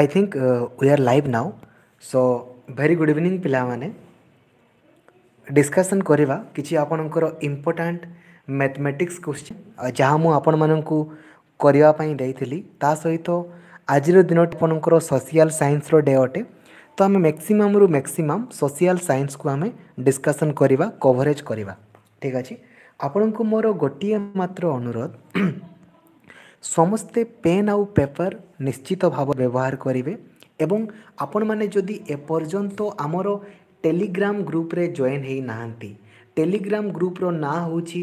I think uh, we are live now. So very good evening ପିଲାମାନେ discussion କରିବା କିଛି ଆପଣଙ୍କର ଇମ୍ପୋର୍ଟାଣ୍ଟ ମ୍ୟାଥମେଟିକ୍ସ କ୍ୱେଶ୍ଚିନ୍ ଯାହା ମୁଁ ଆପଣମାନଙ୍କୁ କରିବା ପାଇଁ ଦେଇଥିଲି ତା ସହିତ ଆଜିର ଦିନଟି ଆପଣଙ୍କର ସୋସିଆଲ୍ ସାଇନ୍ସର ଡେ ଅଟେ ତ ଆମେ ମ୍ୟାକ୍ସିମମ୍ରୁ ମ୍ୟାକ୍ସିମମ୍ ସୋସିଆଲ୍ ସାଇନ୍ସକୁ ଆମେ ଡିସ୍କସନ୍ କରିବା କଭରେଜ୍ କରିବା ଠିକ୍ ଅଛି ଆପଣଙ୍କୁ ମୋର ଗୋଟିଏ ମାତ୍ର ଅନୁରୋଧ ସମସ୍ତେ ପେନ୍ ଆଉ ପେପର୍ ନିଶ୍ଚିତ ଭାବେ ବ୍ୟବହାର କରିବେ ଏବଂ ଆପଣମାନେ ଯଦି ଏପର୍ଯ୍ୟନ୍ତ ଆମର ଟେଲିଗ୍ରାମ ଗ୍ରୁପ୍ରେ ଜଏନ୍ ହୋଇନାହାନ୍ତି ଟେଲିଗ୍ରାମ ଗ୍ରୁପ୍ର ନାଁ ହେଉଛି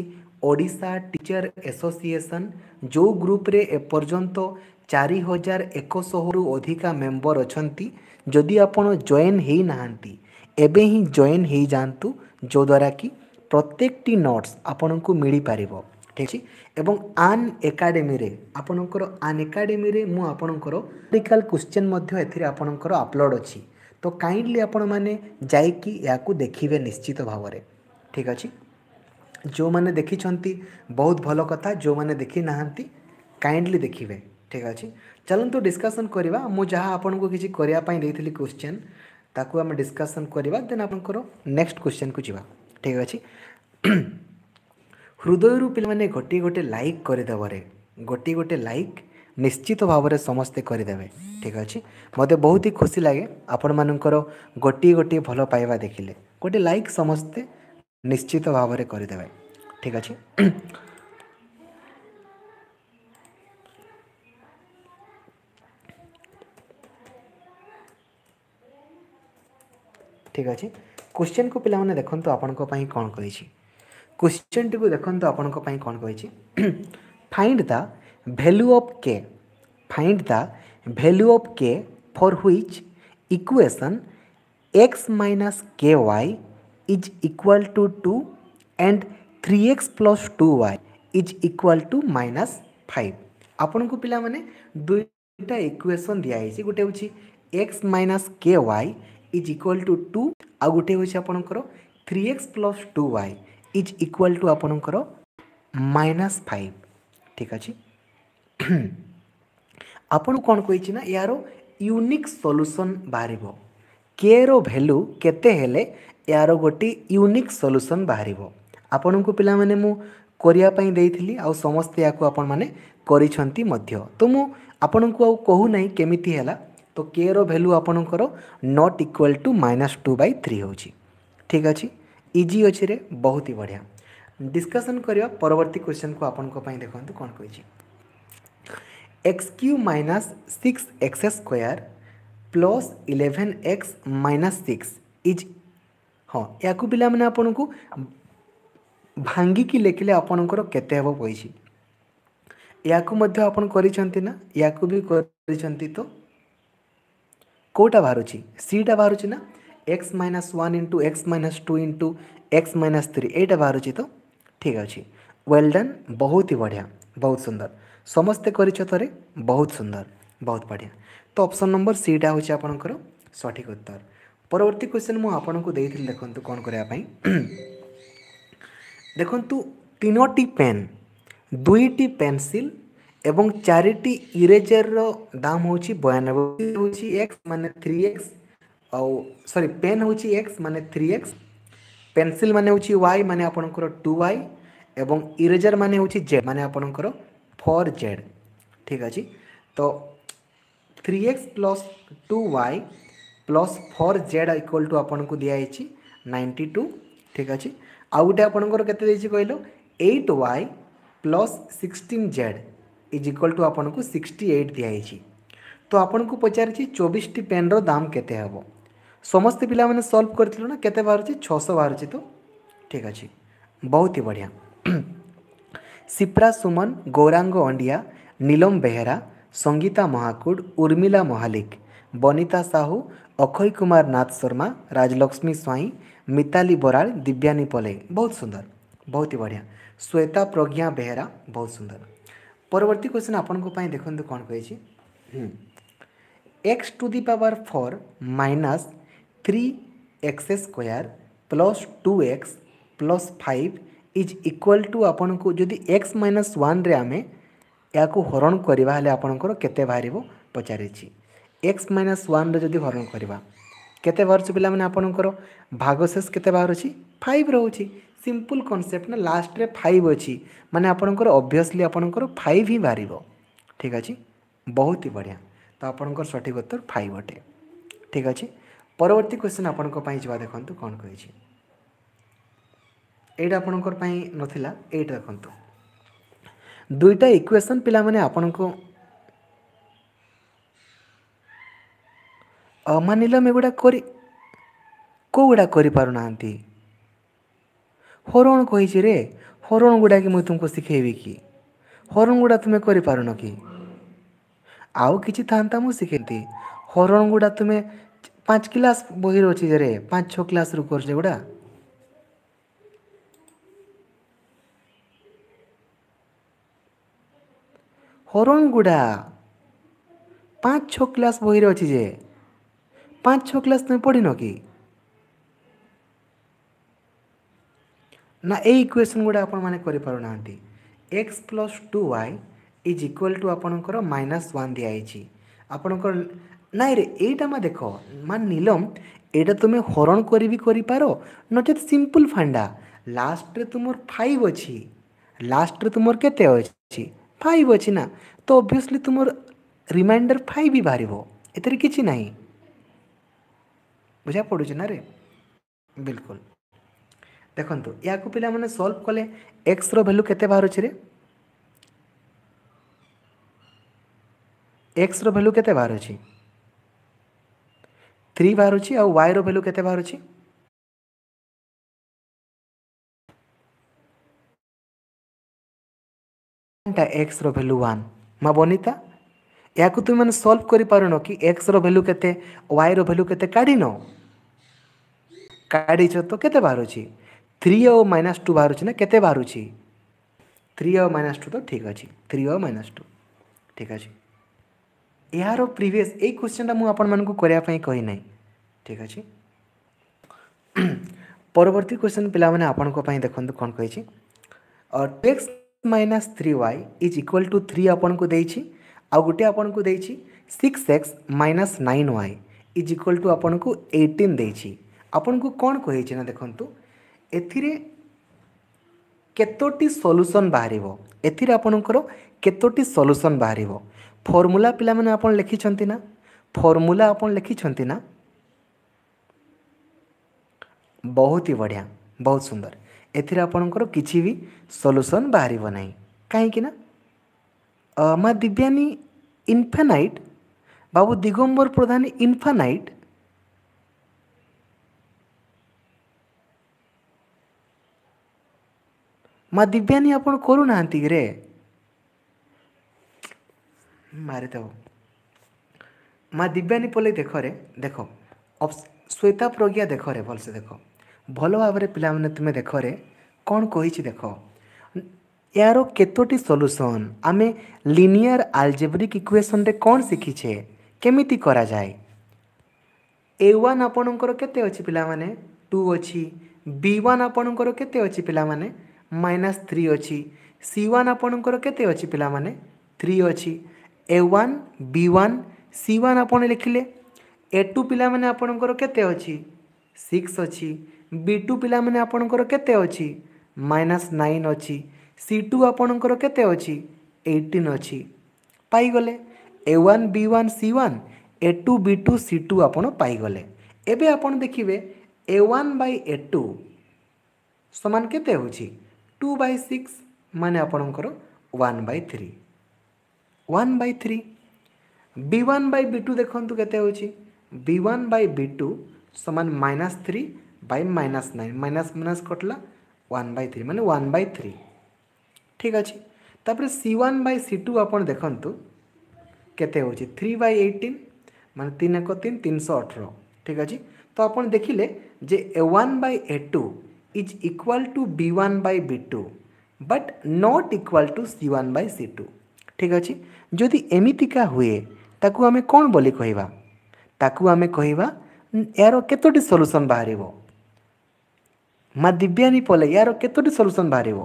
ଓଡ଼ିଶା ଟିଚର୍ ଆସୋସିଏସନ୍ ଯେଉଁ ଗ୍ରୁପ୍ରେ ଏପର୍ଯ୍ୟନ୍ତ ଚାରି ହଜାର ଏକଶହରୁ ଅଧିକା ମେମ୍ବର ଅଛନ୍ତି ଯଦି ଆପଣ ଜଏନ୍ ହୋଇନାହାନ୍ତି ଏବେ ହିଁ ଜଏନ୍ ହୋଇଯାଆନ୍ତୁ ଯଦ୍ୱାରା କି ପ୍ରତ୍ୟେକଟି ନୋଟ୍ସ ଆପଣଙ୍କୁ ମିଳିପାରିବ ঠিক ଅଛି ଏବଂ ଆନ୍ ଏକାଡେମୀରେ ଆପଣଙ୍କର ଆନ୍ ଏକାଡେମୀରେ ମୁଁ ଆପଣଙ୍କର ରିକାଲ୍ କ୍ୱେଶ୍ଚିନ୍ ମଧ୍ୟ ଏଥିରେ ଆପଣଙ୍କର ଅପଲୋଡ଼ ଅଛି ତ କାଇଣ୍ଡଲି ଆପଣମାନେ ଯାଇକି ଏହାକୁ ଦେଖିବେ ନିଶ୍ଚିତ ଭାବରେ ଠିକ୍ ଅଛି ଯେଉଁମାନେ ଦେଖିଛନ୍ତି ବହୁତ ଭଲ କଥା ଯେଉଁମାନେ ଦେଖିନାହାନ୍ତି କାଇଣ୍ଡଲି ଦେଖିବେ ଠିକ୍ ଅଛି ଚାଲନ୍ତୁ ଡିସ୍କସନ୍ କରିବା ମୁଁ ଯାହା ଆପଣଙ୍କୁ କିଛି କରିବା ପାଇଁ ଦେଇଥିଲି କ୍ୱେଶ୍ଚିନ୍ ତାକୁ ଆମେ ଡିସ୍କସନ୍ କରିବା ଦେନ୍ ଆପଣଙ୍କର ନେକ୍ସଟ କ୍ୱେଶ୍ଚିନ୍କୁ ଯିବା ଠିକ୍ ଅଛି ହୃଦୟରୁ ପିଲାମାନେ ଗୋଟିଏ ଗୋଟିଏ ଲାଇକ୍ କରିଦେବରେ ଗୋଟିଏ ଗୋଟିଏ ଲାଇକ୍ ନିଶ୍ଚିତ ଭାବରେ ସମସ୍ତେ କରିଦେବେ ଠିକ୍ ଅଛି ମୋତେ ବହୁତ ହି ଖୁସି ଲାଗେ ଆପଣମାନଙ୍କର ଗୋଟିଏ ଗୋଟିଏ ଭଲ ପାଇବା ଦେଖିଲେ ଗୋଟିଏ ଲାଇକ୍ ସମସ୍ତେ ନିଶ୍ଚିତ ଭାବରେ କରିଦେବେ ଠିକ୍ ଅଛି ଠିକ୍ ଅଛି କୋଶ୍ଚିନ୍କୁ ପିଲାମାନେ ଦେଖନ୍ତୁ ଆପଣଙ୍କ ପାଇଁ କ'ଣ କହିଛି କ୍ୱେଶ୍ଚନ୍ଟିକୁ ଦେଖନ୍ତୁ ଆପଣଙ୍କ ପାଇଁ କ'ଣ କହିଛି find the value of K find the value of K for which equation X minus K Y is equal to two and three X plus two Y is equal to minus five আপনার পিলামানে দুইটা equation দিয়া হয়েছে গোটে হচ্ছে X minus K Y is equal to two আউ গোটে হচ্ছে আপনার three X plus two Y is equal to आपणकर माइनस फाइव ठीक अच्छे आपण कौन कही यार यूनिक सल्यूसन बाहर के रैल्यू के यार गोटे यूनिक सल्यूसन बाहर आपण को पिला मैंने मुझे आउ या तो मु आपण को कहूना केमी है तो के रैल्यू आपणकर not equal to minus two by three हो ठीक अच्छे ଇଜି ଅଛିରେ ବହୁତ ହି ବଢ଼ିଆ ଡିସ୍କସନ୍ କରିବା ପରବର୍ତ୍ତୀ କ୍ୱେଶ୍ଚନ୍କୁ ଆପଣଙ୍କ ପାଇଁ ଦେଖନ୍ତୁ କ'ଣ କହିଛି X cube minus six X square plus eleven X minus six is ହଁ ୟାକୁ ପିଲାମାନେ ଆପଣଙ୍କୁ ଭାଙ୍ଗିକି ଲେଖିଲେ ଆପଣଙ୍କର କେତେ ହେବ କହିଛି ୟାକୁ ମଧ୍ୟ ଆପଣ କରିଛନ୍ତି ନା ୟାକୁ ବି କରିଛନ୍ତି ତ କେଉଁଟା ବାହାରୁଛି ସିଟା ବାହାରୁଛି ନା X minus one into X minus two into X minus three एटा बाहर तो ठीक अच्छे वेल डन बहुत ही बढ़िया बहुत सुंदर समस्ते कर बहुत सुंदर बहुत बढ़िया तो ऑप्शन नंबर सीटा हूँ आप सठिक उत्तर परवर्त क्वेश्चन मुझे देखते कौन करवाई देखु तीनोटी पेन दुईटी पेनसिल चार इरेजर दाम हो बयानबे एक्स मान थ्री एक्स ଆଉ ସରି ପେନ୍ ହେଉଛି ଏକ୍ସ ମାନେ ଥ୍ରୀ ଏକ୍ସ ପେନସିଲ୍ ମାନେ ହେଉଛି ୱାଇ ମାନେ ଆପଣଙ୍କର ଟୁ ୱାଇ ଏବଂ ଇରେଜର୍ ମାନେ ହେଉଛି ଜେଡ଼୍ ମାନେ ଆପଣଙ୍କର ଫୋର୍ ଜେଡ଼୍ ଠିକ୍ ଅଛି ତ three X plus two Y plus four Z equal to আপনার দিয়েছি নাইনটি টু ঠিক আছে আউটে আপনার কেতে দিয়েছি কহিল eight y plus sixteen z is equal to আপনার সিক্সটি এইট দিয়েছি তো আপনার পচারছি চবিশটি পেন্র দাম কেতে হব ସମସ୍ତେ ପିଲାମାନେ ସଲ୍ଭ କରିଥିଲୁ ନା କେତେ ବାହାରୁଛି ଛଅଶହ ବାହାରୁଛି ତ ଠିକ୍ ଅଛି ବହୁତ ହି ବଢ଼ିଆ ସିପ୍ରା ସୁମନ ଗୌରାଙ୍ଗ ଅଣ୍ଡିଆ ନୀଲମ ବେହେରା ସଙ୍ଗୀତା ମହାକୁଡ଼ ଉର୍ମିଲା ମହାଲିକ ବନିତା ସାହୁ ଅକ୍ଷୟ କୁମାର ନାଥ ଶର୍ମା ରାଜଲକ୍ଷ୍ମୀ ସ୍ୱାଇଁ ମିତାଲି ବରାଳ ଦିବ୍ୟାନୀ ପଲେଇ ବହୁତ ସୁନ୍ଦର ବହୁତ ହି ବଢ଼ିଆ ଶ୍ୱେତା ପ୍ରଜ୍ଞା ବେହେରା ବହୁତ ସୁନ୍ଦର ପରବର୍ତ୍ତୀ କ୍ୱେଶ୍ଚନ୍ ଆପଣଙ୍କ ପାଇଁ ଦେଖନ୍ତୁ କ'ଣ କହିଛି X to the power four minus three X square plus two X plus five is equal to आपन को जो एक्स माइनस वन आम आमे या हरण करवा आपणकर केते बाहर एक्स माइनस वन जो हरण करवा के बाहर पे आपणकर भागशेष के बाहर फाइव रोचे सिंपल कनसेप्ट ना लास्ट में फाइव अच्छी माने आपणकर ऑब्वियसली आपण फाइव ही बाहर ठीक अच्छे बहुत ही बढ़िया तो आपण सठिक उत्तर फाइव अटे ठीक अच्छे ପରବର୍ତ୍ତୀ କ୍ୱେଶ୍ଚିନ୍ ଆପଣଙ୍କ ପାଇଁ ଯିବା ଦେଖନ୍ତୁ କ'ଣ କହିଛି ଏଇଟା ଆପଣଙ୍କର ପାଇଁ ନଥିଲା ଏଇଟା ଦେଖନ୍ତୁ ଦୁଇଟା ଇକ୍ୱେସନ୍ ପିଲାମାନେ ଆପଣଙ୍କୁ ଅମାନିଲମ୍ ଏଗୁଡ଼ା କରି କେଉଁଗୁଡ଼ା କରିପାରୁନାହାନ୍ତି ହରଣ କହିଛି ରେ ହରଣ ଗୁଡ଼ା କି ମୁଁ ତୁମକୁ ଶିଖେଇବି କି ହରଣ ଗୁଡ଼ା ତୁମେ କରିପାରୁନ କି ଆଉ କିଛି ଥାଆନ୍ତା ମୁଁ ଶିଖେନ୍ତି ହରଣ ଗୁଡ଼ା ତୁମେ ପାଞ୍ଚ କ୍ଲାସ୍ ବହିରେ ଅଛି ଯେ ରେ ପାଞ୍ଚ ଛଅ କ୍ଲାସ୍ରୁ କୋର୍ସ ଏଗୁଡ଼ା ହରଣଗୁଡ଼ା ପାଞ୍ଚ ଛଅ କ୍ଲାସ୍ ବହିରେ ଅଛି ଯେ ପାଞ୍ଚ ଛଅ କ୍ଲାସ୍ ତୁମେ ପଢ଼ିନ କି ନା ଏଇ ଇକ୍ୱେସନ୍ ଗୁଡ଼ା ଆପଣମାନେ କରିପାରୁନାହାନ୍ତି x plus two y is equal to ଆପଣଙ୍କର ମାଇନସ୍ ୱାନ୍ ଦିଆହେଇଛି ଆପଣଙ୍କର ନାଇଁରେ ଏଇଟା ମା ଦେଖ ମା ନୀଲମ ଏଇଟା ତୁମେ ହରଣ କରିବି କରିପାର ନଚେତ୍ ସିମ୍ପୁଲ୍ ଫାଣ୍ଡା ଲାଷ୍ଟରେ ତୁମର ଫାଇଭ୍ ଅଛି ଲାଷ୍ଟରେ ତୁମର କେତେ ଅଛି ଫାଇଭ୍ ଅଛି ନା ତ ଅବଭିୟସ୍ଲି ତୁମର ରିମାଇଣ୍ଡର୍ ଫାଇଭ୍ ବି ବାହାରିବ ଏଥିରେ କିଛି ନାହିଁ ବୁଝା ପଡ଼ୁଛି ନା ରେ ବିଲକୁଲ ଦେଖନ୍ତୁ ଏହାକୁ ପିଲାମାନେ ସଲ୍ଭ କଲେ ଏକ୍ସର ଭ୍ୟାଲୁ କେତେ ବାହାରୁଛି ରେ ଏକ୍ସର ଭ୍ୟାଲୁ କେତେ ବାହାରୁଛି थ्री बाहर आ वायर भैल्यू के बाहर एक्स रैल्यू वन माँ बनीता या तुम मैंने सल्व कर पार न कि एक्स रैल्यू के वाई रैल्यू के काढ़ीन काढ़ी तो के बाहर थ्री और माइनास टू बाहर ना के बाहर थ्री और माइनास टू तो ठीक अच्छे थ्री और माइनास टू ठीक अच्छे ଏହାର ପ୍ରିଭିୟସ୍ ଏଇ କ୍ୱେଶ୍ଚିନ୍ଟା ମୁଁ ଆପଣମାନଙ୍କୁ କରିବା ପାଇଁ କହିନାହିଁ ଠିକ୍ ଅଛି ପରବର୍ତ୍ତୀ କ୍ୱେଶ୍ଚନ୍ ପିଲାମାନେ ଆପଣଙ୍କ ପାଇଁ ଦେଖନ୍ତୁ କ'ଣ କହିଛି two X minus three Y is equal to three ଆପଣଙ୍କୁ ଦେଇଛି ଆଉ ଗୋଟେ ଆପଣଙ୍କୁ ଦେଇଛି six X minus nine Y is equal to ଆପଣଙ୍କୁ ଏଇଟିନ୍ ଦେଇଛି ଆପଣଙ୍କୁ କ'ଣ କହିଛି ନା ଦେଖନ୍ତୁ ଏଥିରେ କେତୋଟି ସଲ୍ୟୁସନ୍ ବାହାରିବ ଏଥିରେ ଆପଣଙ୍କର କେତୋଟି ସଲ୍ୟୁସନ୍ ବାହାରିବ फर्मूला पे आप लिखिं ना फर्मूला आप लिखिंट ना बहुत ही बढ़िया बहुत सुंदर एर आपणकर कि सल्यूसन बाहर ना कहीं ना माँ दिव्यानी इनफेनाइट बाबू दिगंबर प्रधान इनफानाइट माँ दिव्यानी आप करना रे ମାରିଦେବ ମା ଦିବ୍ୟାନୀ ପଲେଇ ଦେଖରେ ଦେଖ ଶ୍ୱେତା ପ୍ରଜ୍ଞା ଦେଖରେ ଭଲସେ ଦେଖ ଭଲ ଭାବରେ ପିଲାମାନେ ତୁମେ ଦେଖରେ କ'ଣ କହିଛି ଦେଖ ଏହାର କେତୋଟି ସଲ୍ୟୁସନ୍ ଆମେ ଲିନିୟର ଆଲଜେବ୍ରିକ୍ ଇକ୍ୱେସନ୍ରେ କ'ଣ ଶିଖିଛେ କେମିତି କରାଯାଏ ଏ ୱାନ୍ ଆପଣଙ୍କର କେତେ ଅଛି ପିଲାମାନେ ଟୁ ଅଛି ବି ୱାନ୍ ଆପଣଙ୍କର କେତେ ଅଛି ପିଲାମାନେ ମାଇନସ୍ ଥ୍ରୀ ଅଛି ସି ୱାନ୍ ଆପଣଙ୍କର କେତେ ଅଛି ପିଲାମାନେ ଥ୍ରୀ ଅଛି A one B one C one ଆପଣ ଲେଖିଲେ ଏ ଟୁ ପିଲାମାନେ ଆପଣଙ୍କର କେତେ ଅଛି ସିକ୍ସ ଅଛି ବି ଟୁ ପିଲାମାନେ ଆପଣଙ୍କର କେତେ ଅଛି ମାଇନସ୍ ନାଇନ୍ ଅଛି ସି ଟୁ ଆପଣଙ୍କର କେତେ ଅଛି ଏଇଟିନ୍ ଅଛି ପାଇଗଲେ A one B one C one A two B two C two ଆପଣ ପାଇଗଲେ ଏବେ ଆପଣ ଦେଖିବେ A one by A two ସମାନ କେତେ ହେଉଛି ଟୁ ବାଇ ସିକ୍ସ ମାନେ ଆପଣଙ୍କର one by three one by three B one by B two ଦେଖନ୍ତୁ କେତେ ହେଉଛି B one by B two ସମାନ minus three by minus nine minus minus କଟିଲା ୱାନ୍ ବାଇ ଥ୍ରୀ ମାନେ ୱାନ୍ ବାଇ ଥ୍ରୀ ଠିକ୍ ଅଛି ତାପରେ C one by C two ଆପଣ ଦେଖନ୍ତୁ କେତେ ହେଉଛି ଥ୍ରୀ ବାଇ ଏଇଟିନ୍ ମାନେ ତିନି ଏକ ତିନି ତିନିଶହ ଅଠର ଠିକ୍ ଅଛି ତ ଆପଣ ଦେଖିଲେ ଯେ a one by a two is equal to b one by b two but not equal to c one by c two ଠିକ୍ ଅଛି ଯଦି ଏମିତିକା ହୁଏ ତାକୁ ଆମେ କ'ଣ ବୋଲି କହିବା ତାକୁ ଆମେ କହିବା ଏହାର କେତୋଟି ସଲ୍ୟୁସନ୍ ବାହାରିବ ମା ଦିବ୍ୟାନୀ ପଲେ ଏହାର କେତୋଟି ସଲ୍ୟୁସନ୍ ବାହାରିବ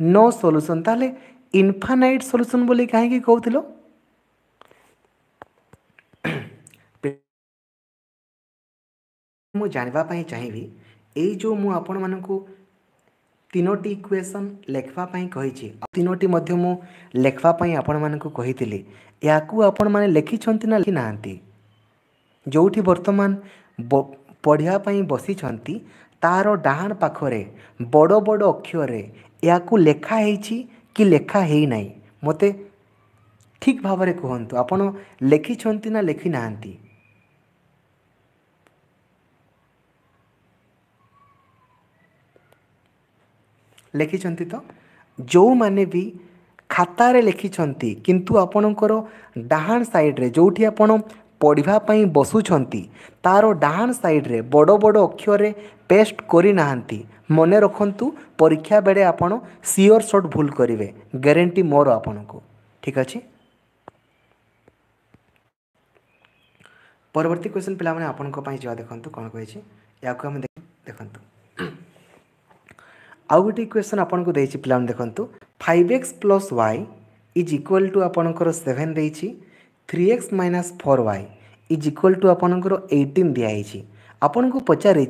नो सल्यूसन तेल इनफानाइट सल्यूसन कहीं कहल मु जानवापी चाहिए ये आपण मानक तीनोटी इक्वेसन लेखापी कही लेखापी आपण मानी या लिखिंट ना लिखि ना जो भी बर्तमान पढ़ापी बसी ତାହାର ଡାହାଣ ପାଖରେ ବଡ଼ ବଡ଼ ଅକ୍ଷରରେ ଏହାକୁ ଲେଖା ହେଇଛି କି ଲେଖା ହେଇନାହିଁ ମୋତେ ଠିକ୍ ଭାବରେ କୁହନ୍ତୁ ଆପଣ ଲେଖିଛନ୍ତି ନା ଲେଖିନାହାନ୍ତି ଲେଖିଛନ୍ତି ତ ଯେଉଁମାନେ ବି ଖାତାରେ ଲେଖିଛନ୍ତି କିନ୍ତୁ ଆପଣଙ୍କର ଡାହାଣ ସାଇଡ଼୍ରେ ଯେଉଁଠି ଆପଣ ପଢ଼ିବା ପାଇଁ ବସୁଛନ୍ତି ତା'ର ଡାହାଣ ସାଇଡ଼୍ରେ ବଡ଼ ବଡ଼ ଅକ୍ଷରେ ପେଷ୍ଟ କରିନାହାନ୍ତି ମନେ ରଖନ୍ତୁ ପରୀକ୍ଷା ବେଳେ ଆପଣ ସିଓର ସଟ୍ ଭୁଲ କରିବେ ଗ୍ୟାରେଣ୍ଟି ମୋର ଆପଣଙ୍କୁ ଠିକ୍ ଅଛି ପରବର୍ତ୍ତୀ କ୍ୱେଶ୍ଚନ୍ ପିଲାମାନେ ଆପଣଙ୍କ ପାଇଁ ଯିବା ଦେଖନ୍ତୁ କ'ଣ କହିଛି ଏହାକୁ ଆମେ ଦେଖନ୍ତୁ ଆଉ ଗୋଟିଏ କ୍ୱେଶ୍ଚନ୍ ଆପଣଙ୍କୁ ଦେଇଛି ପିଲାମାନେ ଦେଖନ୍ତୁ five X plus Y is equal to ଆପଣଙ୍କର ସେଭେନ୍ ଦେଇଛି three X minus four Y is equal to आपणकर एटीन दिखाई आपण को पचारि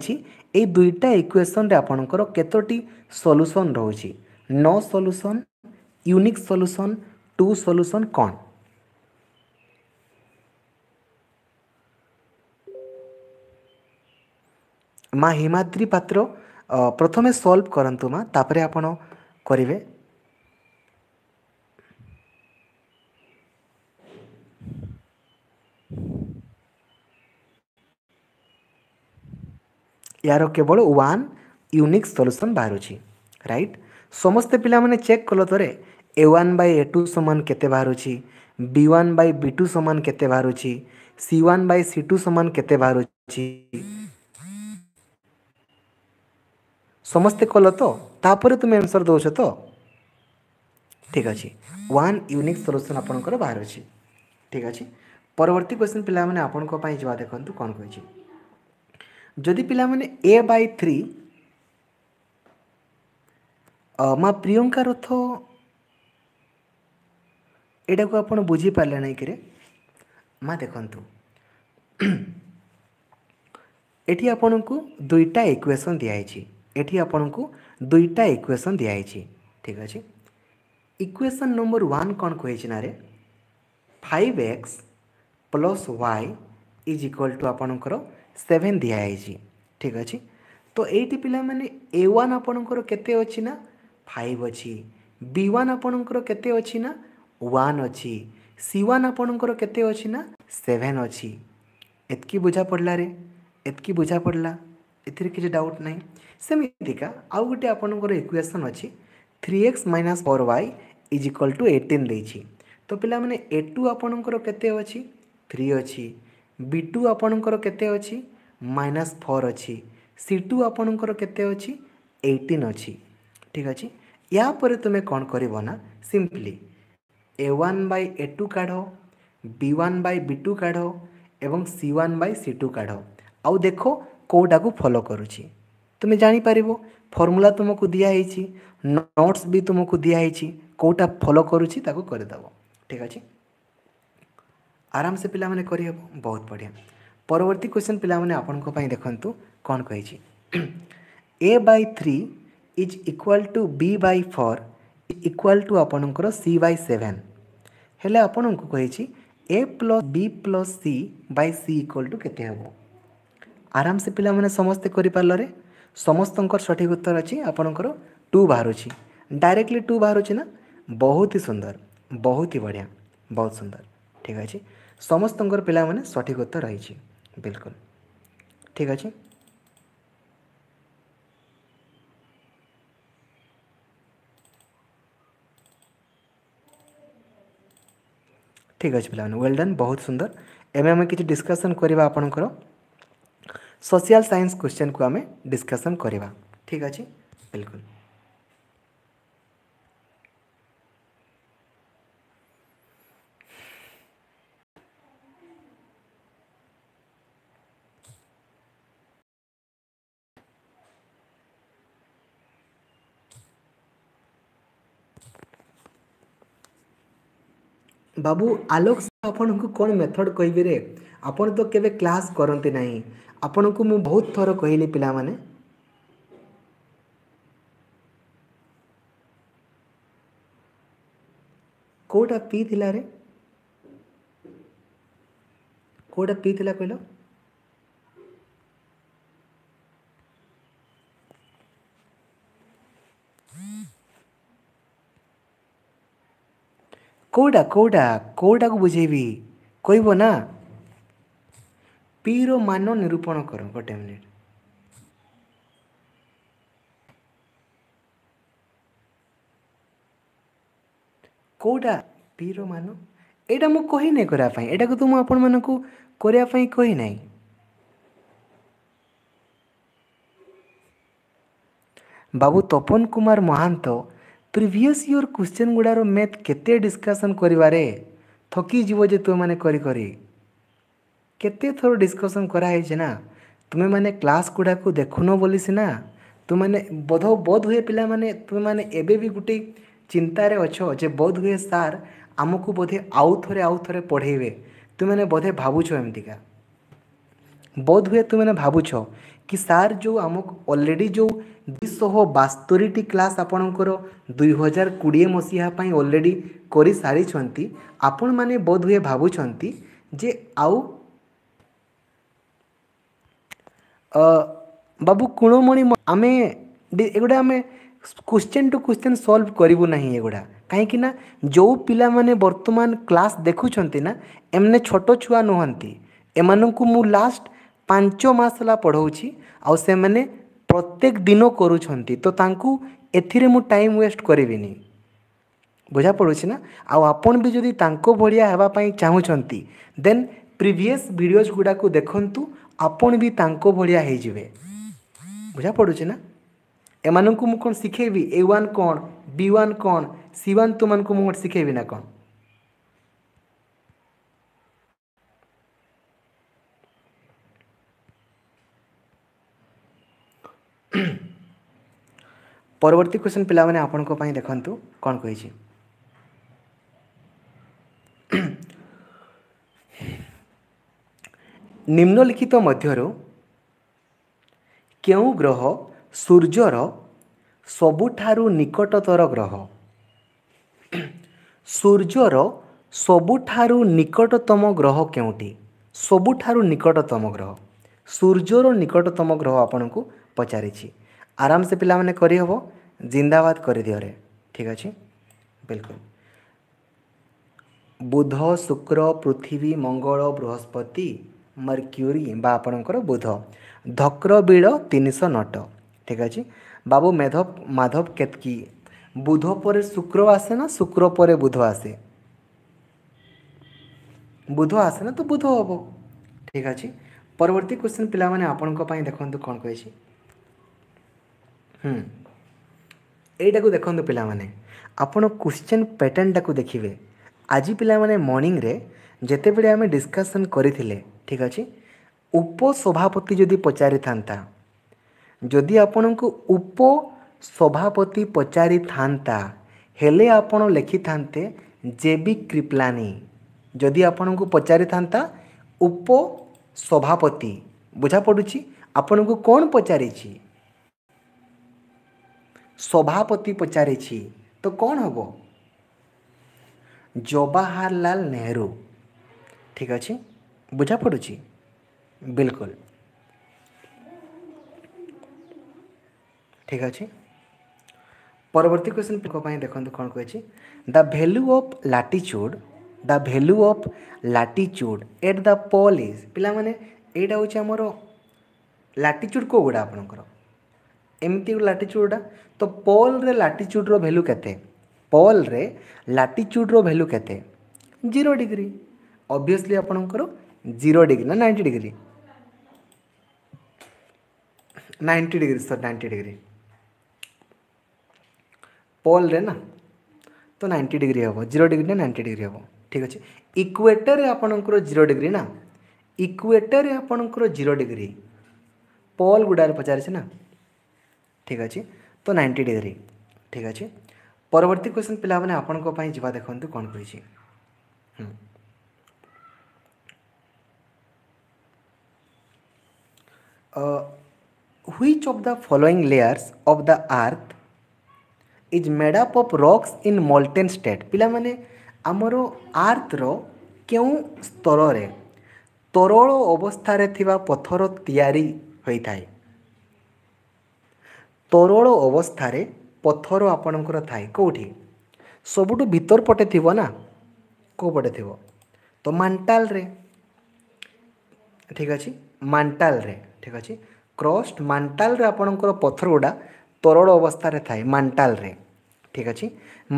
ये दुईटा इक्वेसन आपणकर कतोटी सल्यूसन रोचे no solution unique solution two solution कौन माँ हिमाद्री पात्र प्रथमे सॉल्व करंतु माँ तापरे आपण करेंगे ୟାର କେବଳ ୱାନ୍ ୟୁନିକ୍ ସଲ୍ୟୁସନ୍ ବାହାରୁଛି ରାଇଟ୍ ସମସ୍ତେ ପିଲାମାନେ ଚେକ୍ କଲ ଥରେ A one by A two ସମାନ କେତେ ବାହାରୁଛି B one by B two ସମାନ କେତେ ବାହାରୁଛି C one by C two ସମାନ କେତେ ବାହାରୁଛି ସମସ୍ତେ କଲ ତ ତାପରେ ତୁମେ ଆନ୍ସର୍ ଦେଉଛ ତ ଠିକ୍ ଅଛି ୱାନ୍ ୟୁନିକ୍ ସଲ୍ୟୁସନ୍ ଆପଣଙ୍କର ବାହାରୁଛି ଠିକ୍ ଅଛି ପରବର୍ତ୍ତୀ କ୍ୱେଶ୍ଚିନ୍ ପିଲାମାନେ ଆପଣଙ୍କ ପାଇଁ ଯିବା ଦେଖନ୍ତୁ କ'ଣ କହିଛି ଯଦି ପିଲାମାନେ ଏ ବାଇ ଥ୍ରୀ ମା ପ୍ରିୟଙ୍କା ରଥ ଏଇଟାକୁ ଆପଣ ବୁଝିପାରିଲେ ନାହିଁ କିରେ ମା ଦେଖନ୍ତୁ ଏଠି ଆପଣଙ୍କୁ ଦୁଇଟା ଇକ୍ୱେସନ୍ ଦିଆହେଇଛି ଏଠି ଆପଣଙ୍କୁ ଦୁଇଟା ଇକ୍ୱେସନ୍ ଦିଆହେଇଛି ଠିକ୍ ଅଛି ଇକ୍ୱେସନ୍ ନମ୍ବର ୱାନ୍ କ'ଣ କହିଛି ନାରେ five x plus y is equal to ଆପଣଙ୍କର ସେଭେନ୍ ଦିଆହେଇଛି ଠିକ୍ ଅଛି ତ ଏଇଠି ପିଲାମାନେ ଏ ୱାନ୍ ଆପଣଙ୍କର କେତେ ଅଛି ନା ଫାଇଭ୍ ଅଛି ବି ୱାନ୍ ଆପଣଙ୍କର କେତେ ଅଛି ନା ୱାନ୍ ଅଛି ସି ୱାନ୍ ଆପଣଙ୍କର କେତେ ଅଛି ନା ସେଭେନ୍ ଅଛି ଏତିକି ବୁଝା ପଡ଼ିଲାରେ ଏତିକି ବୁଝା ପଡ଼ିଲା ଏଥିରେ କିଛି ଡାଉଟ୍ ନାହିଁ ସେମିତିକା ଆଉ ଗୋଟେ ଆପଣଙ୍କର ଇକ୍ୱେସନ୍ ଅଛି three x minus four y is equal to eighteen দিয়েছি তো পিলামানে এ টু আপনার কেতে অছি থ্রি অছি বিটু আপনার কেতে অছি মাইনাস ফোর অছি সিটু আপনার কেতে অছি এইটিন অছি ঠিক আছে ইয়াপরে তুমি কণ করব না simply a one by a two কাঢ় b one by b two কাঢ় এবং c one by c two কাঢ় আউ দেখো কোটাকে ফলো করুছি তুমি জাঁপার ফর্মুলা তুমকু দিয়া হয়েছি নোটস বি তুমকু দিয়া হয়েছি কোটা ফলো করুছি তাকে করে দেব ঠিক আছে आराम से पिला कर बहुत बढ़िया परवर्ती क्वेश्चन पिला आपंपाई देखु कौन कही a by three is equal to b by four equal to आपणकर सी बै सेभेन ହେଲେ ଆପଣଙ୍କୁ କହିଛି a plus b plus c by c equal to କେତେ ହେବ ଆରାମସେ ପିଲାମାନେ ସମସ୍ତେ କରିପାରିଲରେ ସମସ୍ତଙ୍କର ସଠିକ୍ ଉତ୍ତର ଅଛି ଆପଣଙ୍କର ଟୁ ବାହାରୁଛି ଡାଇରେକ୍ଟଲି ଟୁ ବାହାରୁଛି ନା ବହୁତ ହି ସୁନ୍ଦର ବହୁତ ହି ବଢ଼ିଆ ବହୁତ ସୁନ୍ଦର ଠିକ୍ ଅଛି समस्त पिला सठिक उत्तर रही बिल्कुल ठीक अच्छे ठीक अच्छे पे वेल डन बहुत सुंदर एवं आम कि डिस्कसन करवा आपण सोशल साइंस क्वेश्चन को आम डिस्कसन करवा ठीक अच्छे बिल्कुल ବାବୁ ଆଲୋକ ଆପଣଙ୍କୁ କ'ଣ ମେଥଡ଼ କହିବିରେ ଆପଣ ତ କେବେ କ୍ଲାସ୍ କରନ୍ତି ନାହିଁ ଆପଣଙ୍କୁ ମୁଁ ବହୁତ ଥର କହିଲି ପିଲାମାନେ କେଉଁଟା ପିଇଥିଲା ରେ କେଉଁଟା ପିଇଥିଲା କହିଲ କେଉଁଟା କେଉଁଟା କେଉଁଟାକୁ ବୁଝେଇବି କହିବ ନା ପିର ମାନ ନିରୂପଣ କର ଗୋଟେ ମିନିଟ୍ କେଉଁଟା ପିର ମାନ ଏଇଟା ମୁଁ କହିନାହିଁ କରିବା ପାଇଁ ଏଇଟାକୁ ତ ମୁଁ ଆପଣମାନଙ୍କୁ କରିବା ପାଇଁ କହିନାହିଁ ବାବୁ Tapan Kumar Mahanta previous year question ଗୁଡ଼ାର math କେତେ ଡିସ୍କସନ୍ କରିବାରେ ଥକିଯିବ ଯେ ତୁମେମାନେ କରି କରି କେତେ ଥର ଡିସ୍କସନ୍ କରାହେଇଛି ନା ତୁମେମାନେ କ୍ଲାସ୍ ଗୁଡ଼ାକୁ ଦେଖୁନ ବୋଲି ସିନା ତୁମେମାନେ ବୋଧ ବୋଧ ହୁଏ ପିଲାମାନେ ତୁମେମାନେ ଏବେ ବି ଗୋଟେ ଚିନ୍ତାରେ ଅଛ ଯେ ବୋଧ ହୁଏ ସାର୍ ଆମକୁ ବୋଧେ ଆଉ ଥରେ ଆଉ ଥରେ ପଢ଼େଇବେ ତୁମେମାନେ ବୋଧେ ଭାବୁଛ ଏମିତିକା ବୋଧ ହୁଏ ତୁମେମାନେ ଭାବୁଛ କି ସାର୍ ଯେଉଁ ଆମକୁ ଅଲରେଡ଼ି ଯେଉଁ दुईश बास्तरी क्लास आपणकर दुई हजार कोड़े मसीहापाई अलरेडी कर सारी आपण मैंने बोध हुए भावुंजे आउ बाबू कूणमणि आम एगुटा आम क्वेश्चन टू क्वेश्चन सल्व करूँ ना एगुड़ा कहीं जो पिला माने वर्तमान क्लास देखुंत ना एमने छोट छुआ नुहंती एम को मु लास्ट पांच मस पढ़ाऊँ आने ପ୍ରତ୍ୟେକ ଦିନ କରୁଛନ୍ତି ତ ତାଙ୍କୁ ଏଥିରେ ମୁଁ ଟାଇମ୍ ୱେଷ୍ଟ କରିବିନି ବୁଝା ପଡ଼ୁଛି ନା ଆଉ ଆପଣ ବି ଯଦି ତାଙ୍କ ଭଳିଆ ହେବା ପାଇଁ ଚାହୁଁଛନ୍ତି ଦେନ୍ ପ୍ରିଭିୟସ୍ ଭିଡ଼ିଓଜ୍ ଗୁଡ଼ାକୁ ଦେଖନ୍ତୁ ଆପଣ ବି ତାଙ୍କ ଭଳିଆ ହେଇଯିବେ ବୁଝା ପଡ଼ୁଛି ନା ଏମାନଙ୍କୁ ମୁଁ କ'ଣ ଶିଖେଇବି ଏ ୱାନ୍ କ'ଣ ବି ୱାନ୍ କ'ଣ ସି ୱାନ୍ ତୁମାନଙ୍କୁ ମୁଁ ଗୋଟେ ଶିଖେଇବି ନା କ'ଣ ପରବର୍ତ୍ତୀ କ୍ୱେଶ୍ଚନ୍ ପିଲାମାନେ ଆପଣଙ୍କ ପାଇଁ ଦେଖନ୍ତୁ କ'ଣ କହିଛି ନିମ୍ନଲିଖିତ ମଧ୍ୟରୁ କେଉଁ ଗ୍ରହ ସୂର୍ଯ୍ୟର ସବୁଠାରୁ ନିକଟତର ଗ୍ରହ ସୂର୍ଯ୍ୟର ସବୁଠାରୁ ନିକଟତମ ଗ୍ରହ କେଉଁଟି ସବୁଠାରୁ ନିକଟତମ ଗ୍ରହ ସୂର୍ଯ୍ୟର ନିକଟତମ ଗ୍ରହ ଆପଣଙ୍କୁ ପଚାରିଛି ଆରାମସେ ପିଲାମାନେ କରିହେବ ଜିନ୍ଦାବାଦ କରିଦିଅରେ ଠିକ୍ ଅଛି ବିଲକୁଲ ବୁଧ ଶୁକ୍ର ପୃଥିବୀ ମଙ୍ଗଳ ବୃହସ୍ପତି ମର୍କ୍ୟୁରି ବା ଆପଣଙ୍କର ବୁଧ ଧକ୍ରବିଳ ତିନିଶହ ନଟ ଠିକ୍ ଅଛି ବାବୁ ମେଧବ ମାଧବ କେତକି ବୁଧ ପରେ ଶୁକ୍ର ଆସେ ନା ଶୁକ୍ର ପରେ ବୁଧ ଆସେ ବୁଧ ଆସେ ନା ତ ବୁଧ ହେବ ଠିକ୍ ଅଛି ପରବର୍ତ୍ତୀ କ୍ୱେଶ୍ଚିନ୍ ପିଲାମାନେ ଆପଣଙ୍କ ପାଇଁ ଦେଖନ୍ତୁ କ'ଣ କହିଛି ହୁଁ ଏଇଟାକୁ ଦେଖନ୍ତୁ ପିଲାମାନେ ଆପଣ କ୍ୱେଶ୍ଚିନ୍ ପ୍ୟାଟର୍ଣ୍ଣଟାକୁ ଦେଖିବେ ଆଜି ପିଲାମାନେ ମର୍ଣ୍ଣିଂରେ ଯେତେବେଳେ ଆମେ ଡିସ୍କସନ୍ କରିଥିଲେ ଠିକ୍ ଅଛି ଉପସଭାପତି ଯଦି ପଚାରିଥାନ୍ତା ଯଦି ଆପଣଙ୍କୁ ଉପସଭାପତି ପଚାରିଥାନ୍ତା ହେଲେ ଆପଣ ଲେଖିଥାନ୍ତେ ଜେବି କ୍ରିପ୍ଲାନି ଯଦି ଆପଣଙ୍କୁ ପଚାରିଥାନ୍ତା ଉପ ସଭାପତି ବୁଝାପଡ଼ୁଛି ଆପଣଙ୍କୁ କ'ଣ ପଚାରିଛି ସଭାପତି ପଚାରିଛି ତ କ'ଣ ହେବ ଜବାହରଲାଲ ନେହେରୁ ଠିକ୍ ଅଛି ବୁଝାପଡ଼ୁଛି ବିଲକୁଲ ଠିକ୍ ଅଛି ପରବର୍ତ୍ତୀ କ୍ୱେଶ୍ଚନ୍ ପାଇଁ ଦେଖନ୍ତୁ କ'ଣ କହିଛି the value of latitude the value of latitude at the pole is पे यहाँ हूँ आमर लाटीच्यूड कौ गुड़ा आपंकर एमती लाटीच्यूडा तो पोल रे लाटीच्यूड रैल्यू के पोल रे लाटीच्यूड रैल्यू के जीरो डिग्री अभीयसली आपंकर जीरो डिग्री ना ninety degree ninety degree sir ninety degree pole रे ना तो नाइंटी डिग्री हे जीरो डिग्री ना नाइंटी डिग्री हे ঠিক ଅଛି ଇକ୍ୱେଟର ଆପଣଙ୍କର ଜିରୋ ଡିଗ୍ରୀ ନା ଇକ୍ୱେଟର ଆପଣଙ୍କର ଜିରୋ ଡିଗ୍ରୀ ପଲ୍ ଗୁଡ଼ାରେ ପଚାରିଛି ନା ଠିକ୍ ଅଛି ତ ନାଇଣ୍ଟି ଡିଗ୍ରୀ ଠିକ୍ ଅଛି ପରବର୍ତ୍ତୀ କ୍ୱେଶ୍ଚନ୍ ପିଲାମାନେ ଆପଣଙ୍କ ପାଇଁ ଯିବା ଦେଖନ୍ତୁ କ'ଣ କହିଛି which of the following layers of the earth is made up of rocks in molten state ପିଲାମାନେ ଆମର ଆର୍ଥର କେଉଁ ସ୍ତରରେ ତରଳ ଅବସ୍ଥାରେ ଥିବା ପଥର ତିଆରି ହୋଇଥାଏ ତରଳ ଅବସ୍ଥାରେ ପଥର ଆପଣଙ୍କର ଥାଏ କେଉଁଠି ସବୁଠୁ ଭିତର ପଟେ ଥିବ ନା କେଉଁ ପଟେ ଥିବ ତ ମାଣ୍ଟାଲରେ ଠିକ୍ ଅଛି ମାଣ୍ଟାଲରେ ଠିକ୍ ଅଛି କ୍ରଷ୍ଟ ମାଣ୍ଟାଲରେ ଆପଣଙ୍କର ପଥର ଗୁଡ଼ା ତରଳ ଅବସ୍ଥାରେ ଥାଏ ମାଣ୍ଟାଲରେ ঠিক আছে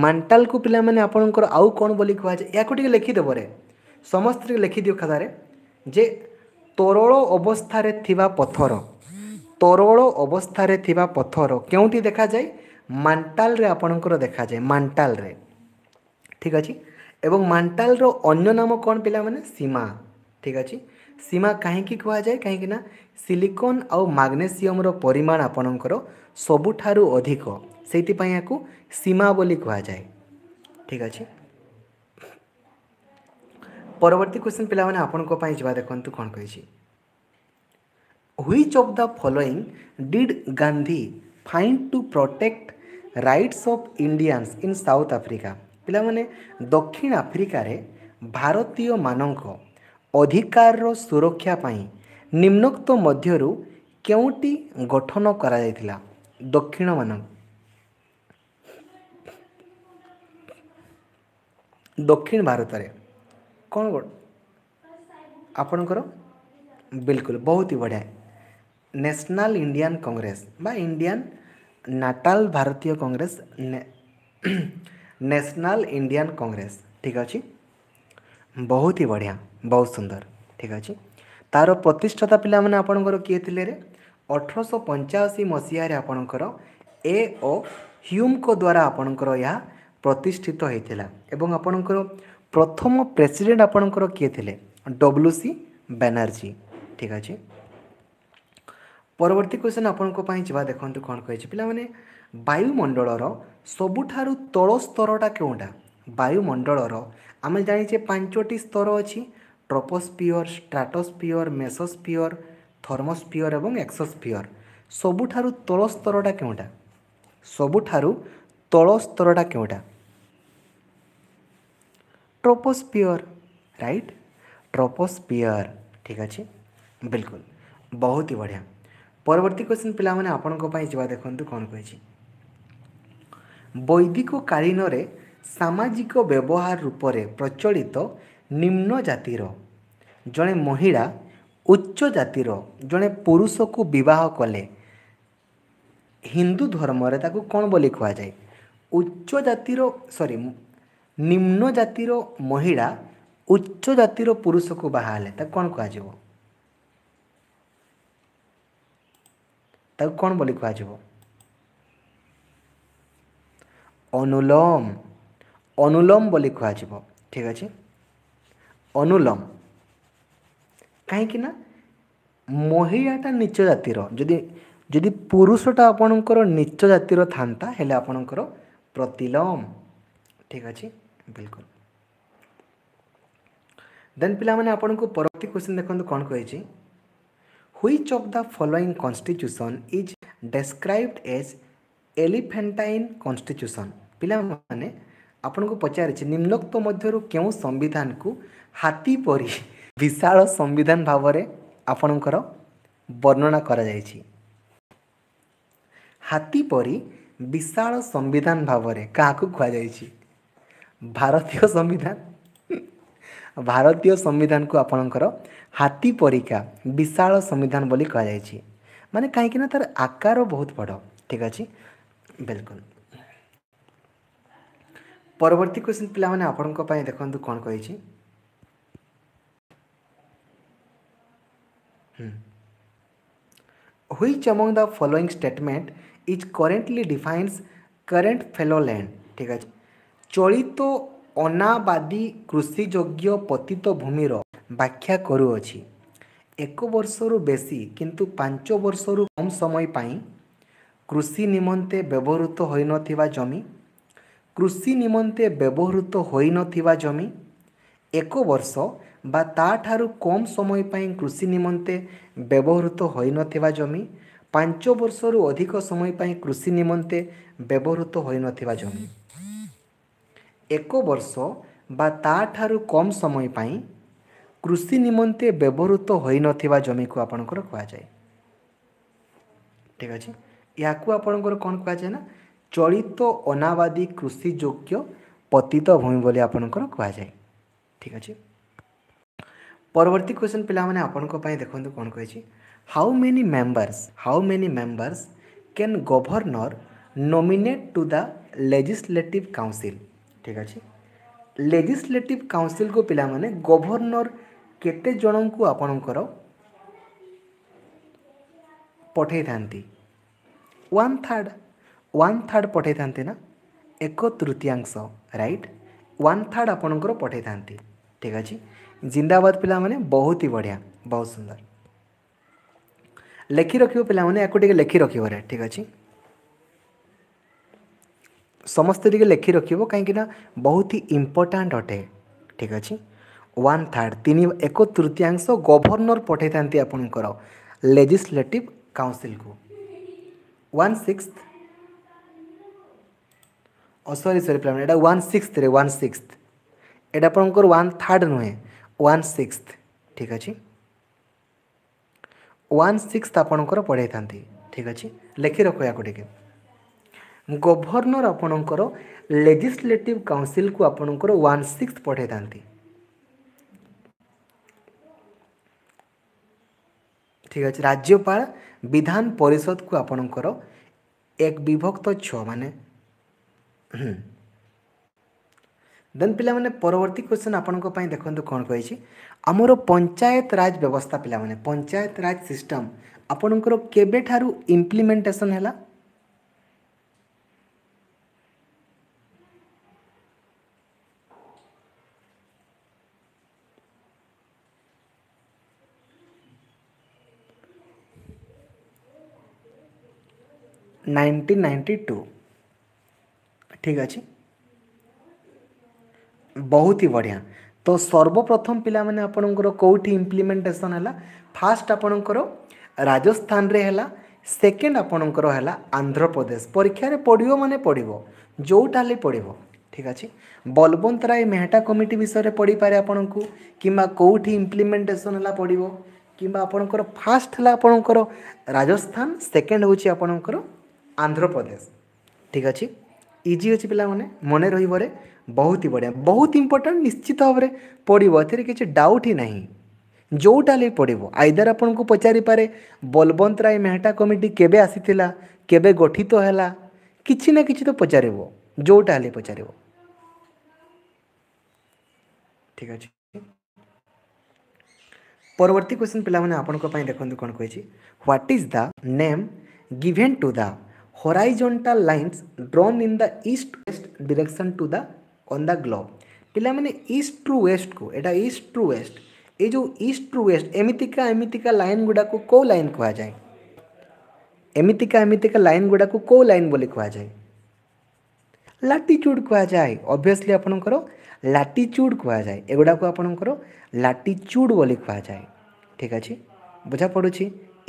ମାଣ୍ଟାଲକୁ ପିଲାମାନେ ଆପଣଙ୍କର ଆଉ କ'ଣ ବୋଲି କୁହାଯାଏ ୟାକୁ ଟିକେ ଲେଖିଦେବରେ ସମସ୍ତେ ଟିକେ ଲେଖିଦିଅ ଖାତାରେ ଯେ ତରଳ ଅବସ୍ଥାରେ ଥିବା ପଥର ତରଳ ଅବସ୍ଥାରେ ଥିବା ପଥର କେଉଁଠି ଦେଖାଯାଏ ମାଣ୍ଟାଲରେ ଆପଣଙ୍କର ଦେଖାଯାଏ ମାଣ୍ଟାଲରେ ଠିକ୍ ଅଛି ଏବଂ ମାଣ୍ଟାଲର ଅନ୍ୟ ନାମ କ'ଣ ପିଲାମାନେ ସୀମା ଠିକ୍ ଅଛି ସୀମା କାହିଁକି କୁହାଯାଏ କାହିଁକିନା ସିଲିକନ୍ ଆଉ ମାଗ୍ନେସିୟମ୍ର ପରିମାଣ ଆପଣଙ୍କର ସବୁଠାରୁ ଅଧିକ ସେଇଥିପାଇଁ ୟାକୁ ସୀମା ବୋଲି କୁହାଯାଏ ଠିକ୍ ଅଛି ପରବର୍ତ୍ତୀ କ୍ୱେଶ୍ଚନ୍ ପିଲାମାନେ ଆପଣଙ୍କ ପାଇଁ ଯିବା ଦେଖନ୍ତୁ କ'ଣ କହିଛି which of the following did Gandhi find to protect rights of Indians in South Africa ପିଲାମାନେ ଦକ୍ଷିଣ ଆଫ୍ରିକାରେ ଭାରତୀୟମାନଙ୍କ ଅଧିକାରର ସୁରକ୍ଷା ପାଇଁ ନିମ୍ନୋକ୍ତ ମଧ୍ୟରୁ କେଉଁଟି ଗଠନ କରାଯାଇଥିଲା ଦକ୍ଷିଣମାନଙ୍କୁ दक्षिण भारत कौन आपण बिल्कुल बहुत ही बढ़िया नेशनल इंडियन कांग्रेस बा इंडियन नाटाल भारतीय कांग्रेस नेशनल इंडियन कांग्रेस ठीक अच्छे बहुत ही बढ़िया बहुत सुंदर ठीक अच्छे तार प्रतिष्ठाता पे मैंने आपण किए थे अठरश पंचाशी मसीह आपणकर ए ह्यूम को द्वारा आपणकर ପ୍ରତିଷ୍ଠିତ ହୋଇଥିଲା ଏବଂ ଆପଣଙ୍କର ପ୍ରଥମ ପ୍ରେସିଡ଼େଣ୍ଟ ଆପଣଙ୍କର କିଏ ଥିଲେ ଡବ୍ଲୁ ସି ବାନାର୍ଜୀ ଠିକ୍ ଅଛି ପରବର୍ତ୍ତୀ କ୍ୱେଶ୍ଚନ୍ ଆପଣଙ୍କ ପାଇଁ ଯିବା ଦେଖନ୍ତୁ କ'ଣ କହିଛି ପିଲାମାନେ ବାୟୁମଣ୍ଡଳର ସବୁଠାରୁ ତଳ ସ୍ତରଟା କେଉଁଟା ବାୟୁମଣ୍ଡଳର ଆମେ ଜାଣିଛେ ପାଞ୍ଚଟି ସ୍ତର ଅଛି ଟ୍ରପୋସ୍ପିଅର ଷ୍ଟ୍ରାଟୋସ୍ପିଅର ମେସୋସ୍ପିଅର ଥର୍ମୋସ୍ପିଅର ଏବଂ ଏକ୍ସୋସ୍ପିଅର ସବୁଠାରୁ ତଳ ସ୍ତରଟା କେଉଁଟା ସବୁଠାରୁ ତଳ ସ୍ତରଟା କେଉଁଟା ट्रोपोस्पियर राइट ट्रोपोस्पियर ठीक अच्छे बिल्कुल बहुत ही बढ़िया परवर्त क्वेश्चन पे आपण जी देखु कौन कही বৈদিক কালীনরে সামাজিক ব্যবহার রূপরে প্রচলিত নিম্ন জাতির জনে মহিলা উচ্চ জাতির জনে পুরুষকু বিবাহ কলে হিন্দু ধর্মরে তাকে কোণ বলি কুয়া যায় ଉଚ୍ଚ ଜାତିର ସରି ନିମ୍ନ ଜାତିର ମହିଳା ଉଚ୍ଚ ଜାତିର ପୁରୁଷକୁ ବାହା ହେଲେ ତାକୁ କ'ଣ କୁହାଯିବ ତାକୁ କ'ଣ ବୋଲି କୁହାଯିବ ଅନୁଲମ ଅନୁଲମ ବୋଲି କୁହାଯିବ ଠିକ ଅଛି ଅନୁଲମ କାହିଁକିନା ମହିଳାଟା ନିଚ ଜାତିର ଯଦି ଯଦି ପୁରୁଷଟା ଆପଣଙ୍କର ନିଚ ଜାତିର ଥାନ୍ତା ହେଲେ ଆପଣଙ୍କର ପ୍ରତିଲମ୍ ଠିକ୍ ଅଛି ବିଲକୁଲ ଦେନ୍ ପିଲାମାନେ ଆପଣଙ୍କୁ ପରବର୍ତ୍ତୀ କ୍ୱେଶ୍ଚିନ୍ ଦେଖନ୍ତୁ କ'ଣ କହିଛି which of the following constitution is described as elephantine constitution ପିଲାମାନେ ଆପଣଙ୍କୁ ପଚାରିଛି ନିମ୍ନୋକ୍ତ ମଧ୍ୟରୁ କେଉଁ ସମ୍ବିଧାନକୁ ହାତୀ ପରି ବିଶାଳ ସମ୍ବିଧାନ ଭାବରେ ଆପଣଙ୍କର ବର୍ଣ୍ଣନା କରାଯାଇଛି ହାତୀ ପରି ବିଶାଳ ସମ୍ବିଧାନ ଭାବରେ କାହାକୁ କୁହାଯାଇଛି ଭାରତୀୟ ସମ୍ବିଧାନ ଭାରତୀୟ ସମ୍ବିଧାନକୁ ଆପଣଙ୍କର ହାତୀ ପରିକା ବିଶାଳ ସମ୍ବିଧାନ ବୋଲି କୁହାଯାଇଛି ମାନେ କାହିଁକି ନା ତାର ଆକାର ବହୁତ ବଡ଼ ଠିକ୍ ଅଛି ବିଲକୁଲ ପରବର୍ତ୍ତୀ କ୍ୱେଶ୍ଚିନ୍ ପିଲାମାନେ ଆପଣଙ୍କ ପାଇଁ ଦେଖନ୍ତୁ କ'ଣ କହିଛି which among the following statement is currently defines current ফেলোল্যান্ড ঠিক আছে চলিত অনাবাদী কৃষিযোগ্য পতিত ভূমির ব্যাখ্যা করুଅছি ଏକ ବର୍ଷରୁ ବେଶୀ କିନ୍ତୁ ପାଞ୍ଚ ବର୍ଷରୁ କମ୍ ସମୟ ପାଇଁ କୃଷି ନିମନ୍ତେ ବ୍ୟବହୃତ ହୋଇନଥିବା ଜମି କୃଷି ନିମନ୍ତେ ବ୍ୟବହୃତ ହୋଇନଥିବା ଜମି ଏକ ବର୍ଷ ବା ତା'ଠାରୁ କମ୍ ସମୟ ପାଇଁ କୃଷି ନିମନ୍ତେ ବ୍ୟବହୃତ ହୋଇନଥିବା ଜମି ପାଞ୍ଚ ବର୍ଷରୁ ଅଧିକ ସମୟ ପାଇଁ କୃଷି ନିମନ୍ତେ ବ୍ୟବହୃତ ହୋଇନଥିବା ଜମି ଏକ ବର୍ଷ ବା ତା'ଠାରୁ କମ୍ ସମୟ ପାଇଁ କୃଷି ନିମନ୍ତେ ବ୍ୟବହୃତ ହୋଇନଥିବା ଜମିକୁ ଆପଣଙ୍କର କୁହାଯାଏ ଠିକ୍ ଅଛି ଏହାକୁ ଆପଣଙ୍କର କ'ଣ କୁହାଯାଏ ନା ଚଳିତ ଅନାବାଦୀ କୃଷିଯୋଗ୍ୟ ପତିତ ଭୂମି ବୋଲି ଆପଣଙ୍କର କୁହାଯାଏ ଠିକ୍ ଅଛି ପରବର୍ତ୍ତୀ କ୍ୱେଶ୍ଚନ୍ ପିଲାମାନେ ଆପଣଙ୍କ ପାଇଁ ଦେଖନ୍ତୁ କ'ଣ କହିଛି how many members how many members can governor nominate to the legislative council ঠিক আছে লেজিসলেটিভ কাউন্সিল কু পিলামানে গভর্নর কেতে জনকু আপনার পঠাই থাকে ওয়ান থার্ড ওয়ান থার্ড পঠাই থাকে না এক তৃতীয়াংশ রাইট ওয়ান থার্ড আপনার পঠাই থাকে ঠিক আছে জিন্দাবাদ পিলামানে বহুত হি বঢ়িয়া বহুত সুন্দর ଲେଖି ରଖିବ ପିଲାମାନେ ୟାକୁ ଟିକେ ଲେଖି ରଖିବରେ ଠିକ୍ ଅଛି ସମସ୍ତେ ଟିକେ ଲେଖି ରଖିବ କାହିଁକିନା ବହୁତ ହି ଇମ୍ପୋର୍ଟାଣ୍ଟ ଅଟେ ଠିକ୍ ଅଛି ୱାନ୍ ଥାର୍ଡ଼ ତିନି ଏକ ତୃତୀୟାଂଶ ଗଭର୍ଣ୍ଣର ପଠାଇଥାନ୍ତି ଆପଣଙ୍କର ଲେଜିସ୍ଲେଟିଭ୍ କାଉନସିଲ୍କୁ ୱାନ୍ ସିକ୍ସ ଓ ସରି ସରି ପିଲାମାନେ ଏଇଟା ୱାନ୍ ସିକ୍ସଥରେ ୱାନ୍ ସିକ୍ସ ଏଇଟା ଆପଣଙ୍କର ୱାନ୍ ଥାର୍ଡ଼ ନୁହେଁ ୱାନ୍ ସିକ୍ସ ଠିକ୍ ଅଛି ୱାନ୍ ସିକ୍ସ ଆପଣଙ୍କର ପଢ଼େଇଥାନ୍ତି ଠିକ୍ ଅଛି ଲେଖି ରଖ ୟାକୁ ଟିକେ ଗଭର୍ଣ୍ଣର ଆପଣଙ୍କର ଲେଜିସ୍ଲେଟିଭ୍ କାଉନସିଲ୍କୁ ଆପଣଙ୍କର ୱାନ୍ ସିକ୍ସ ପଢ଼େଇଥାନ୍ତି ଠିକ୍ ଅଛି ରାଜ୍ୟପାଳ ବିଧାନ ପରିଷଦକୁ ଆପଣଙ୍କର ଏକ ବିଭକ୍ତ ଛଅ ମାନେ ଦେନ୍ ପିଲାମାନେ ପରବର୍ତ୍ତୀ କ୍ୱେଶ୍ଚନ୍ ଆପଣଙ୍କ ପାଇଁ ଦେଖନ୍ତୁ କ'ଣ କହିଛି ଆମର ପଞ୍ଚାୟତ ରାଜ ବ୍ୟବସ୍ଥା ପିଲାମାନେ ପଞ୍ଚାୟତ ରାଜ ସିଷ୍ଟମ୍ ଆପଣଙ୍କର କେବେଠାରୁ ଇମ୍ପ୍ଲିମେଣ୍ଟେସନ୍ ହେଲା नाइंटीन नाइंटी टू ठीक अच्छे बहुत ही बढ़िया ତ ସର୍ବପ୍ରଥମ ପିଲାମାନେ ଆପଣଙ୍କର କେଉଁଠି ଇମ୍ପ୍ଲିମେଣ୍ଟେସନ୍ ହେଲା ଫାର୍ଷ୍ଟ ଆପଣଙ୍କର ରାଜସ୍ଥାନରେ ହେଲା ସେକେଣ୍ଡ ଆପଣଙ୍କର ହେଲା ଆନ୍ଧ୍ରପ୍ରଦେଶ ପରୀକ୍ଷାରେ ପଡ଼ିବ ମାନେ ପଡ଼ିବ ଯେଉଁଟା ହେଲେ ପଡ଼ିବ ଠିକ୍ ଅଛି ବଲବନ୍ତ ରାୟ ମେହେଟା କମିଟି ବିଷୟରେ ପଢ଼ିପାରେ ଆପଣଙ୍କୁ କିମ୍ବା କେଉଁଠି ଇମ୍ପ୍ଲିମେଣ୍ଟେସନ୍ ହେଲା ପଡ଼ିବ କିମ୍ବା ଆପଣଙ୍କର ଫାର୍ଷ୍ଟ ହେଲା ଆପଣଙ୍କର ରାଜସ୍ଥାନ ସେକେଣ୍ଡ ହେଉଛି ଆପଣଙ୍କର ଆନ୍ଧ୍ରପ୍ରଦେଶ ଠିକ୍ ଅଛି ଇଜି ଅଛି ପିଲାମାନେ ମନେ ରହିବରେ ବହୁତ ହି ବଢ଼ିଆ ବହୁତ ଇମ୍ପୋର୍ଟାଣ୍ଟ ନିଶ୍ଚିତ ଭାବରେ ପଡ଼ିବ ଏଥିରେ କିଛି ଡାଉଟ୍ ହିଁ ନାହିଁ ଯେଉଁଟା ହେଲେ ପଡ଼ିବ ଆଇଦର ଆପଣଙ୍କୁ ପଚାରିପାରେ ବଲବନ୍ତ ରାୟ ମେହେଟା କମିଟି କେବେ ଆସିଥିଲା କେବେ ଗଠିତ ହେଲା କିଛି ନା କିଛି ତ ପଚାରିବ ଯେଉଁଟା ହେଲେ ପଚାରିବ ଠିକ୍ ଅଛି ପରବର୍ତ୍ତୀ କ୍ୱେଶ୍ଚିନ୍ ପିଲାମାନେ ଆପଣଙ୍କ ପାଇଁ ଦେଖନ୍ତୁ କ'ଣ କହିଛି what is the name given to the horizontal lines drawn in the east west direction to the on the globe ପିଲାମାନେ ଇଷ୍ଟ ଟୁ ୱେଷ୍ଟକୁ ଏଇଟା ଇଷ୍ଟ ଟୁ ୱେଷ୍ଟ ଏଇ ଯେଉଁ ଇଷ୍ଟ ଟୁ ୱେଷ୍ଟ ଏମିତିକା ଏମିତିକା ଲାଇନ୍ ଗୁଡ଼ାକୁ କେଉଁ ଲାଇନ୍ କୁହାଯାଏ ଏମିତିକା ଏମିତିକା ଲାଇନ୍ ଗୁଡ଼ାକୁ କେଉଁ ଲାଇନ୍ ବୋଲି କୁହାଯାଏ ଲାଟିଚ୍ୟୁଡ଼୍ କୁହାଯାଏ ଅବଭିୟସ୍ଲି ଆପଣଙ୍କର ଲାଟିଚ୍ୟୁଡ଼୍ କୁହାଯାଏ ଏଗୁଡ଼ାକୁ ଆପଣଙ୍କର ଲାଟିଚ୍ୟୁଡ଼୍ ବୋଲି କୁହାଯାଏ ଠିକ୍ ଅଛି ବୁଝା ପଡ଼ୁଛି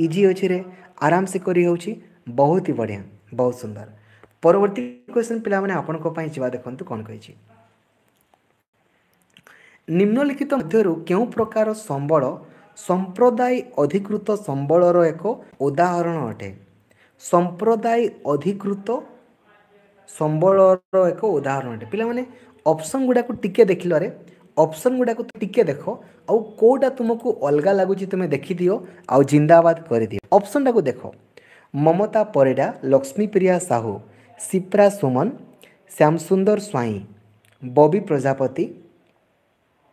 ଇଜି ଅଛିରେ ଆରାମସେ କରି ହେଉଛି ବହୁତ ହି ବଢ଼ିଆ ବହୁତ ସୁନ୍ଦର ପରବର୍ତ୍ତୀ କ୍ୱେଶ୍ଚନ୍ ପିଲାମାନେ ଆପଣଙ୍କ ପାଇଁ ଯିବା ଦେଖନ୍ତୁ କ'ଣ କହିଛି ନିମ୍ନଲିଖିତ ମଧ୍ୟରୁ କେଉଁ ପ୍ରକାର ସମ୍ବଳ ସମ୍ପ୍ରଦାୟ ଅଧିକୃତ ସମ୍ବଳର ଏକ ଉଦାହରଣ ଅଟେ ସମ୍ପ୍ରଦାୟ ଅଧିକୃତ ସମ୍ବଳର ଏକ ଉଦାହରଣ ଅଟେ ପିଲାମାନେ ଅପସନ୍ ଗୁଡ଼ାକୁ ଟିକିଏ ଦେଖିଲରେ ଅପସନ୍ ଗୁଡ଼ାକୁ ଟିକିଏ ଦେଖ ଆଉ କେଉଁଟା ତୁମକୁ ଅଲଗା ଲାଗୁଛି ତୁମେ ଦେଖିଦିଅ ଆଉ ଜିନ୍ଦାବାଦ କରିଦିଅ ଅପସନ୍ଟାକୁ ଦେଖ ମମତା ପରିଡ଼ା ଲକ୍ଷ୍ମୀପ୍ରିୟା ସାହୁ সিপ্রা সুমন শ্যামসুন্দর স্বাଇଁ ববি প্রজাপতি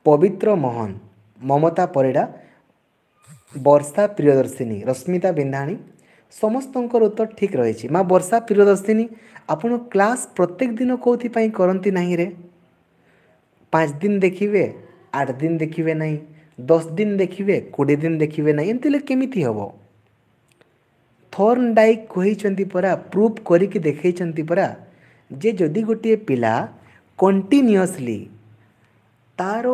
পবিত্র মোহন মমতা ପରିଡ଼ା ବର୍ଷା ପ୍ରିୟଦର୍ଶିନୀ ରଶ୍ମିତା ବିନ୍ଧାଣୀ ସମସ୍ତଙ୍କର ଉତ୍ତର ଠିକ୍ ରହିଛି ମା ବର୍ଷା ପ୍ରିୟଦର୍ଶିନୀ ଆପଣ କ୍ଲାସ୍ ପ୍ରତ୍ୟେକ ଦିନ କେଉଁଥିପାଇଁ କରନ୍ତି ନାହିଁରେ ପାଞ୍ଚ ଦିନ ଦେଖିବେ ଆଠ ଦିନ ଦେଖିବେ ନାହିଁ ଦଶ ଦିନ ଦେଖିବେ କୋଡ଼ିଏ ଦିନ ଦେଖିବେ ନାହିଁ ଏମିତି ହେଲେ କେମିତି ହେବ ଥର୍ନଡାଇକ୍ କହିଛନ୍ତି ପରା ପ୍ରୁଫ୍ କରିକି ଦେଖେଇଛନ୍ତି ପରା ଯେ ଯଦି ଗୋଟିଏ ପିଲା କଣ୍ଟିନ୍ୟୁଅସ୍ଲି ତା'ର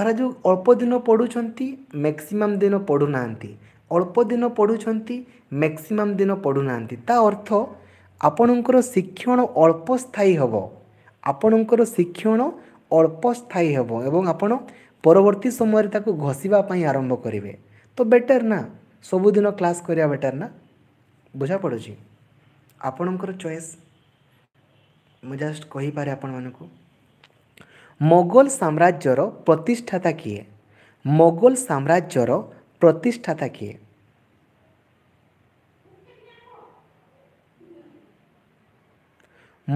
ଧରାଯାଉ ଅଳ୍ପ ଦିନ ପଢ଼ୁଛନ୍ତି ମ୍ୟାକ୍ସିମମ୍ ଦିନ ପଢ଼ୁନାହାନ୍ତି ଅଳ୍ପ ଦିନ ପଢ଼ୁଛନ୍ତି ମ୍ୟାକ୍ସିମମ୍ ଦିନ ପଢ଼ୁନାହାନ୍ତି ତା ଅର୍ଥ ଆପଣଙ୍କର ଶିକ୍ଷଣ ଅଳ୍ପ ସ୍ଥାୟୀ ହେବ ଆପଣଙ୍କର ଶିକ୍ଷଣ ଅଳ୍ପ ସ୍ଥାୟୀ ହେବ ଏବଂ ଆପଣ ପରବର୍ତ୍ତୀ ସମୟରେ ତାକୁ ଘଷିବା ପାଇଁ ଆରମ୍ଭ କରିବେ ତ ବେଟର୍ ନା ସବୁଦିନ କ୍ଲାସ୍ କରିବା ବେଟର୍ ନା ବୁଝାପଡ଼ୁଛି ଆପଣଙ୍କର ଚଏସ୍ ମୁଁ ଜଷ୍ଟ କହିପାରେ ଆପଣମାନଙ୍କୁ ମୋଗଲ ସାମ୍ରାଜ୍ୟର ପ୍ରତିଷ୍ଠାତା କିଏ ମୋଗଲ ସାମ୍ରାଜ୍ୟର ପ୍ରତିଷ୍ଠାତା କିଏ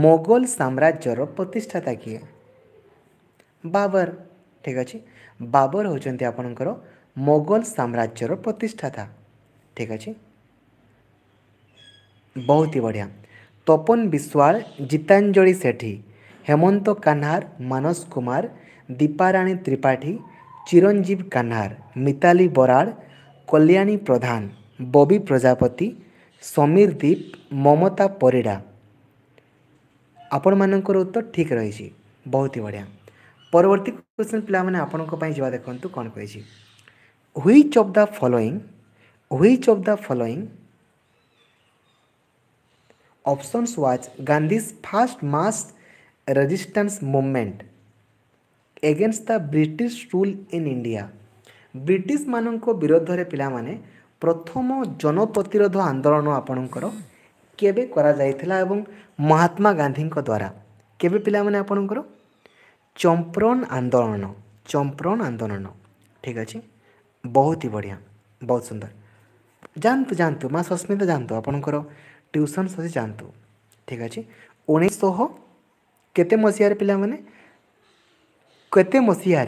ମୋଗଲ ସାମ୍ରାଜ୍ୟର ପ୍ରତିଷ୍ଠାତା କିଏ ବାବର ଠିକ୍ ଅଛି ବାବର ହେଉଛନ୍ତି ଆପଣଙ୍କର ମୋଗଲ ସାମ୍ରାଜ୍ୟର ପ୍ରତିଷ୍ଠାତା ଠିକ୍ ଅଛି बहुत ही बढ़िया तपन विश्वाल ଜିତାଞ୍ଜଳି सेठी हेमंत କାହ୍ନାର मानस कुमार दीपाराणी त्रिपाठी चिरंजीव କାହ୍ନାର मिताली ବରାଡ଼ कल्याणी प्रधान ବବି प्रजापति ସମୀର ଦୀପ ମମତା ପରିଡ଼ା ଆପଣମାନଙ୍କର ଉତ୍ତର ଠିକ୍ ରହିଛି ବହୁତ ହି ବଢ଼ିଆ ପରବର୍ତ୍ତୀ କ୍ୱେଶ୍ଚନ୍ ପିଲାମାନେ ଆପଣଙ୍କ ପାଇଁ ଯିବା ଦେଖନ୍ତୁ କ'ଣ କହିଛି which of the following which of the following options was Gandhi's first mass resistance movement against the British rule in India. British ମାନଙ୍କ ବିରୋଧରେ ପିଲାମାନେ ପ୍ରଥମ ଜନପ୍ରତିରୋଧ ଆନ୍ଦୋଳନ ଆପଣଙ୍କର କେବେ କରାଯାଇଥିଲା ଏବଂ ମହାତ୍ମା ଗାନ୍ଧୀଙ୍କ ଦ୍ୱାରା କେବେ ପିଲାମାନେ ଆପଣଙ୍କର ଚମ୍ପ୍ରନ୍ ଆନ୍ଦୋଳନ ଚମ୍ପ୍ରନ୍ ଆନ୍ଦୋଳନ ଠିକ୍ ଅଛି ବହୁତ ହି ବଢ଼ିଆ ବହୁତ ସୁନ୍ଦର ଯାଆନ୍ତୁ ଯାଆନ୍ତୁ ମା ସସ୍ମିତା ଯାଆନ୍ତୁ ଆପଣଙ୍କର ट्यूशन सहित जातु ठीक अच्छे उन्नीसशह के मसीह पाने के मसीह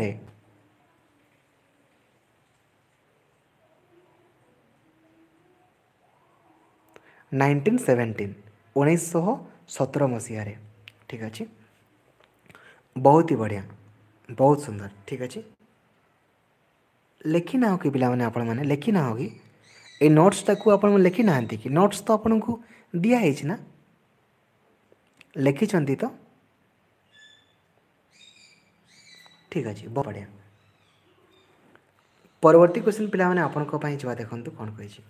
नाइनटीन सेवेन्टीन उन्नीसशह सतर मसीह ठीक अच्छे बहुत ही बढ़िया बहुत सुंदर ठीक अच्छे लेखि ना हो कि पाने लेखि ना हो कि এই নোটসটাକୁ ଆପଣ ଲେଖିନାହାନ୍ତି କି ନୋଟ୍ସ ତ ଆପଣଙ୍କୁ ଦିଆହେଇଛି ନା ଲେଖିଛନ୍ତି ତ ଠିକ୍ ଅଛି ବହୁତ ବଢ଼ିଆ ପରବର୍ତ୍ତୀ କ୍ୱେଶ୍ଚିନ୍ ପିଲାମାନେ ଆପଣଙ୍କ ପାଇଁ ଯିବା ଦେଖନ୍ତୁ କ'ଣ କହିଛି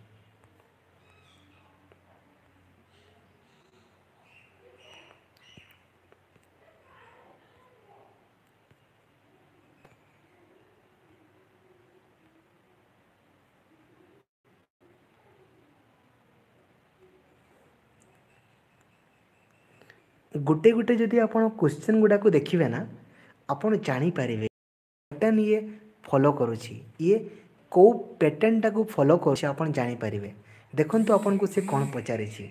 ଗୋଟେ ଗୋଟେ ଯଦି ଆପଣ କୋଶ୍ଚିନ୍ ଗୁଡ଼ାକୁ ଦେଖିବେ ନା ଆପଣ ଜାଣିପାରିବେ ପ୍ୟାଟର୍ନ ଇଏ ଫଲୋ କରୁଛି ଇଏ କେଉଁ ପ୍ୟାଟର୍ନଟାକୁ ଫଲୋ କରୁଛି ଆପଣ ଜାଣିପାରିବେ ଦେଖନ୍ତୁ ଆପଣଙ୍କୁ ସେ କ'ଣ ପଚାରିଛି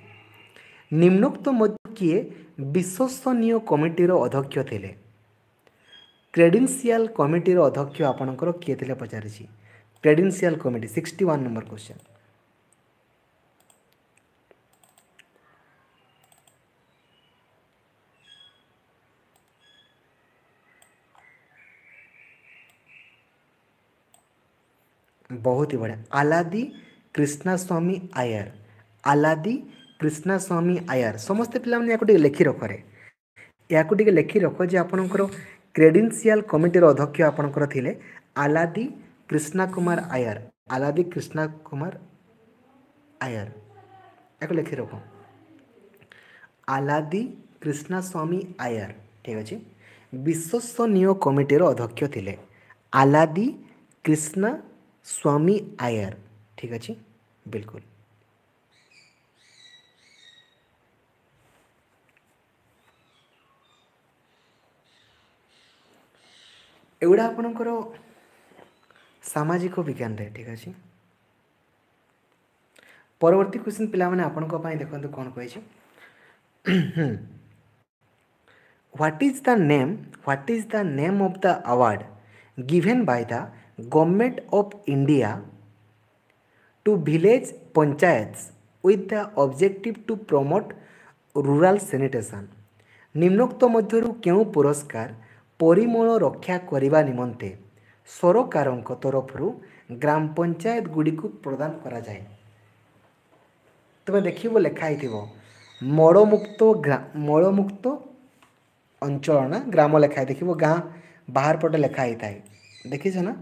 ନିମ୍ନୋକ୍ତ ମଧ୍ୟ କିଏ ବିଶ୍ୱସନୀୟ କମିଟିର ଅଧ୍ୟକ୍ଷ ଥିଲେ କ୍ରେଡେନ୍ସିଆଲ୍ କମିଟିର ଅଧ୍ୟକ୍ଷ ଆପଣଙ୍କର କିଏ ଥିଲେ ପଚାରିଛି credential committee sixty one number question ବହୁତ ही ବଢ଼ିଆ ଆଲାଦି କ୍ରିଷ୍ଣାସ୍ୱାମୀ स्वामी ଆଲାଦି କ୍ରିଷ୍ଣାସ୍ୱାମୀ कृष्णा ସମସ୍ତେ ପିଲାମାନେ ୟାକୁ ଟିକେ ଲେଖି ରଖରେ ୟାକୁ ଟିକେ ଲେଖି ରଖ ଯେ ଆପଣଙ୍କର କ୍ରେଡେନ୍ସିଆଲ କମିଟିର ଅଧ୍ୟକ୍ଷ ଆପଣଙ୍କର ଥିଲେ ଆଲାଦି କ୍ରିଷ୍ଣା କୁମାର ଆୟର ଆଲାଦି କ୍ରିଷ୍ଣା କୁମାର ଆୟର ୟାକୁ ଲେଖି ରଖ ଆଲାଦି କ୍ରିଷ୍ଣାସ୍ୱାମୀ ସ୍ୱାମୀ ଆୟର ଠିକ୍ ଅଛି ବିଶ୍ୱସନୀୟ କମିଟିର ଅଧ୍ୟକ୍ଷ ଥିଲେ ଆଲାଦି କ୍ରିଷ୍ଣା स्वामी आयर ठीक अच्छे बिल्कुल ଏଗୁଡ଼ା ଆପଣଙ୍କର ସାମାଜିକ ବିଜ୍ଞାନରେ ଠିକ୍ ଅଛି ପରବର୍ତ୍ତୀ କ୍ୱେଶ୍ଚିନ୍ ପିଲାମାନେ ଆପଣଙ୍କ ପାଇଁ ଦେଖନ୍ତୁ କ'ଣ କହିଛି what is the name what is the name of the award given by the government of India to village panchayat with the objective to promote rural sanitation निम्नोक्त मध्य क्यों पुरस्कार परिमल रक्षा करने निम्ते सरकार तरफ ग्राम पंचायत गुड़ी को प्रदान करा जाए तुम देख लेखाई थ मलमुक्त ग्रा मलमुक्त अंचल ना ग्राम लेखाई देख गाँ बाहर पटे लेखाई थाए देखी ना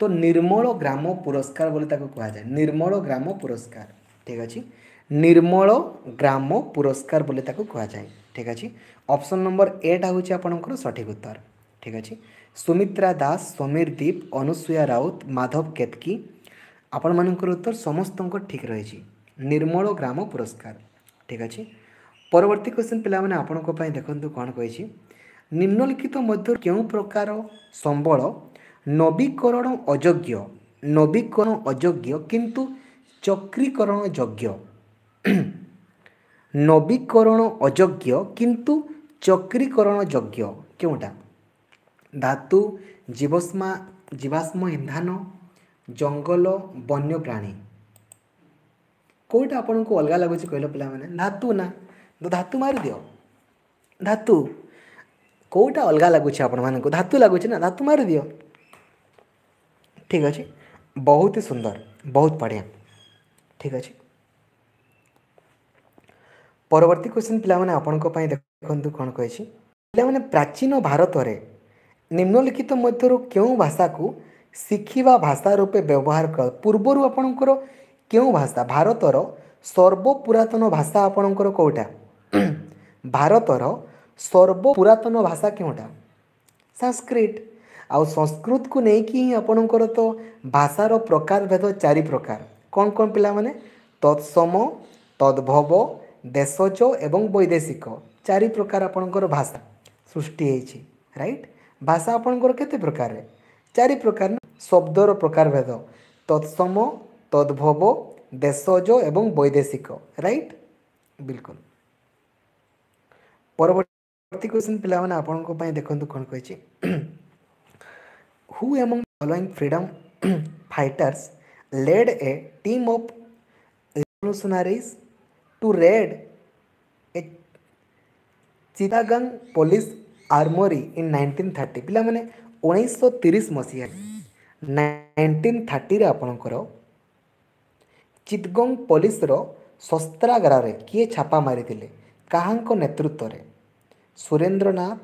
তো ନିର୍ମଳ ଗ୍ରାମ ପୁରସ୍କାର ବୋଲି ତାକୁ କୁହାଯାଏ ନିର୍ମଳ ଗ୍ରାମ ପୁରସ୍କାର ଠିକ୍ ଅଛି ନିର୍ମଳ ଗ୍ରାମ ପୁରସ୍କାର ବୋଲି ତାକୁ କୁହାଯାଏ ଠିକ୍ ଅଛି ଅପସନ୍ ନମ୍ବର ଏଟା ହେଉଛି ଆପଣଙ୍କର ସଠିକ୍ ଉତ୍ତର ଠିକ୍ ଅଛି ସୁମିତ୍ରା ଦାସ ସମୀର ଦୀପ ଅନୁସୂୟା ରାଉତ ମାଧବ କେତକି ଆପଣମାନଙ୍କର ଉତ୍ତର ସମସ୍ତଙ୍କ ଠିକ୍ ରହିଛି ନିର୍ମଳ ଗ୍ରାମ ପୁରସ୍କାର ଠିକ୍ ଅଛି ପରବର୍ତ୍ତୀ କ୍ୱେଶ୍ଚିନ୍ ପିଲାମାନେ ଆପଣଙ୍କ ପାଇଁ ଦେଖନ୍ତୁ କ'ଣ କହିଛି ନିମ୍ନଲିଖିତ ମଧ୍ୟରୁ କେଉଁ ପ୍ରକାର ସମ୍ବଳ ନବୀକରଣ ଅଯୋଗ୍ୟ ନବୀକରଣ ଅଯୋଗ୍ୟ କିନ୍ତୁ ଚକ୍ରୀକରଣ ଯୋଗ୍ୟ ନବୀକରଣ ଅଯୋଗ୍ୟ କିନ୍ତୁ ଚକ୍ରୀକରଣ ଯୋଗ୍ୟ କେଉଁଟା ଧାତୁ ଜୀବସ୍ମା ଜୀବାଶ୍ମ ଇନ୍ଧାନ ଜଙ୍ଗଲ ବନ୍ୟପ୍ରାଣୀ କେଉଁଟା ଆପଣଙ୍କୁ ଅଲଗା ଲାଗୁଛି କହିଲ ପିଲାମାନେ ଧାତୁ ନା ଧାତୁ ମାରିଦିଅ ଧାତୁ କେଉଁଟା ଅଲଗା ଲାଗୁଛି ଆପଣମାନଙ୍କୁ ଧାତୁ ଲାଗୁଛି ନା ଧାତୁ ମାରିଦିଅ ঠিক আছে बहुत ही सुंदर बहुत बढ़िया ঠিক আছে ପରବର୍ତ୍ତୀ କ୍ୱେଶ୍ଚିନ୍ ପିଲାମାନେ ଆପଣଙ୍କ ପାଇଁ ଦେଖନ୍ତୁ କ'ଣ କହିଛି ପିଲାମାନେ ପ୍ରାଚୀନ ଭାରତରେ ନିମ୍ନଲିଖିତ ମଧ୍ୟରୁ କେଉଁ ଭାଷାକୁ ଶିଖିବା ଭାଷା ରୂପେ ବ୍ୟବହାର କର ପୂର୍ବରୁ ଆପଣଙ୍କର କେଉଁ ଭାଷା ଭାରତର ସର୍ବପୁରାତନ ଭାଷା ଆପଣଙ୍କର କେଉଁଟା ଭାରତର ସର୍ବପୁରାତନ ଭାଷା କେଉଁଟା ସାଂସ୍କ୍ରିଟ ଆଉ ସଂସ୍କୃତକୁ ନେଇକି ହିଁ ଆପଣଙ୍କର ତ ଭାଷାର ପ୍ରକାର ଭେଦ ଚାରି ପ୍ରକାର କ'ଣ କ'ଣ ପିଲାମାନେ ତତ୍ସମ ତଦ୍ଭବ ଦେଶଜ ଏବଂ ବୈଦେଶିକ ଚାରି ପ୍ରକାର ଆପଣଙ୍କର ଭାଷା ସୃଷ୍ଟି ହେଇଛି ରାଇଟ୍ ଭାଷା ଆପଣଙ୍କର କେତେ ପ୍ରକାରରେ ଚାରି ପ୍ରକାର ଶବ୍ଦର ପ୍ରକାର ଭେଦ ତତ୍ସମ ତଦ୍ଭବ ଦେଶଜ ଏବଂ ବୈଦେଶିକ ରାଇଟ୍ ବିଲକୁଲ ପରବର୍ତ୍ତୀ କ୍ୱେଶ୍ଚିନ୍ ପିଲାମାନେ ଆପଣଙ୍କ ପାଇଁ ଦେଖନ୍ତୁ କ'ଣ କହିଛି Who among the following freedom fighters led a team of revolutionaries to raid a Chittagang police armoury in nineteen thirty ପିଲାମାନେ ଉଣେଇଶହ ତିରିଶ ମସିହାରେ ନାଇଣ୍ଟିନ୍ ଥାର୍ଟିରେ ଆପଣଙ୍କର ଚିତ୍ଗଙ୍ଗ ପୋଲିସର ଶସ୍ତ୍ରାଗାରରେ କିଏ ଛାପା ମାରିଥିଲେ କାହାଙ୍କ ନେତୃତ୍ୱରେ ସୁରେନ୍ଦ୍ରନାଥ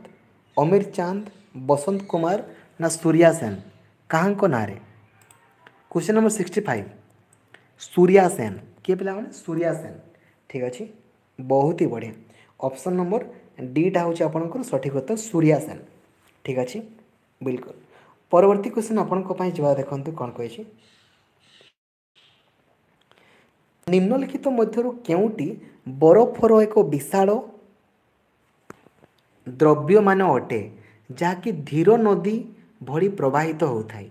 ଅମୀର ଚାନ୍ଦ ବସନ୍ତ କୁମାର ନା ସୂର୍ୟା ସେନ୍ କାହାଙ୍କ ନାଁରେ question number sixty five Surya Sen किए पे सूर्या सेन ठीक अच्छे बहुत ही बढ़िया ऑप्शन नंबर डीटा हूँ आपंकर सठिक उत्तर सूर्या सेन ठीक अच्छे बिल्कुल परवर्त क्वेश्चन आपण जा देखते कौन कही निम्नलिखित मध्य केउटी बरफर एक विशाल द्रव्यमान अटे जहाँकि धीर नदी भली प्रवाहित तो होता है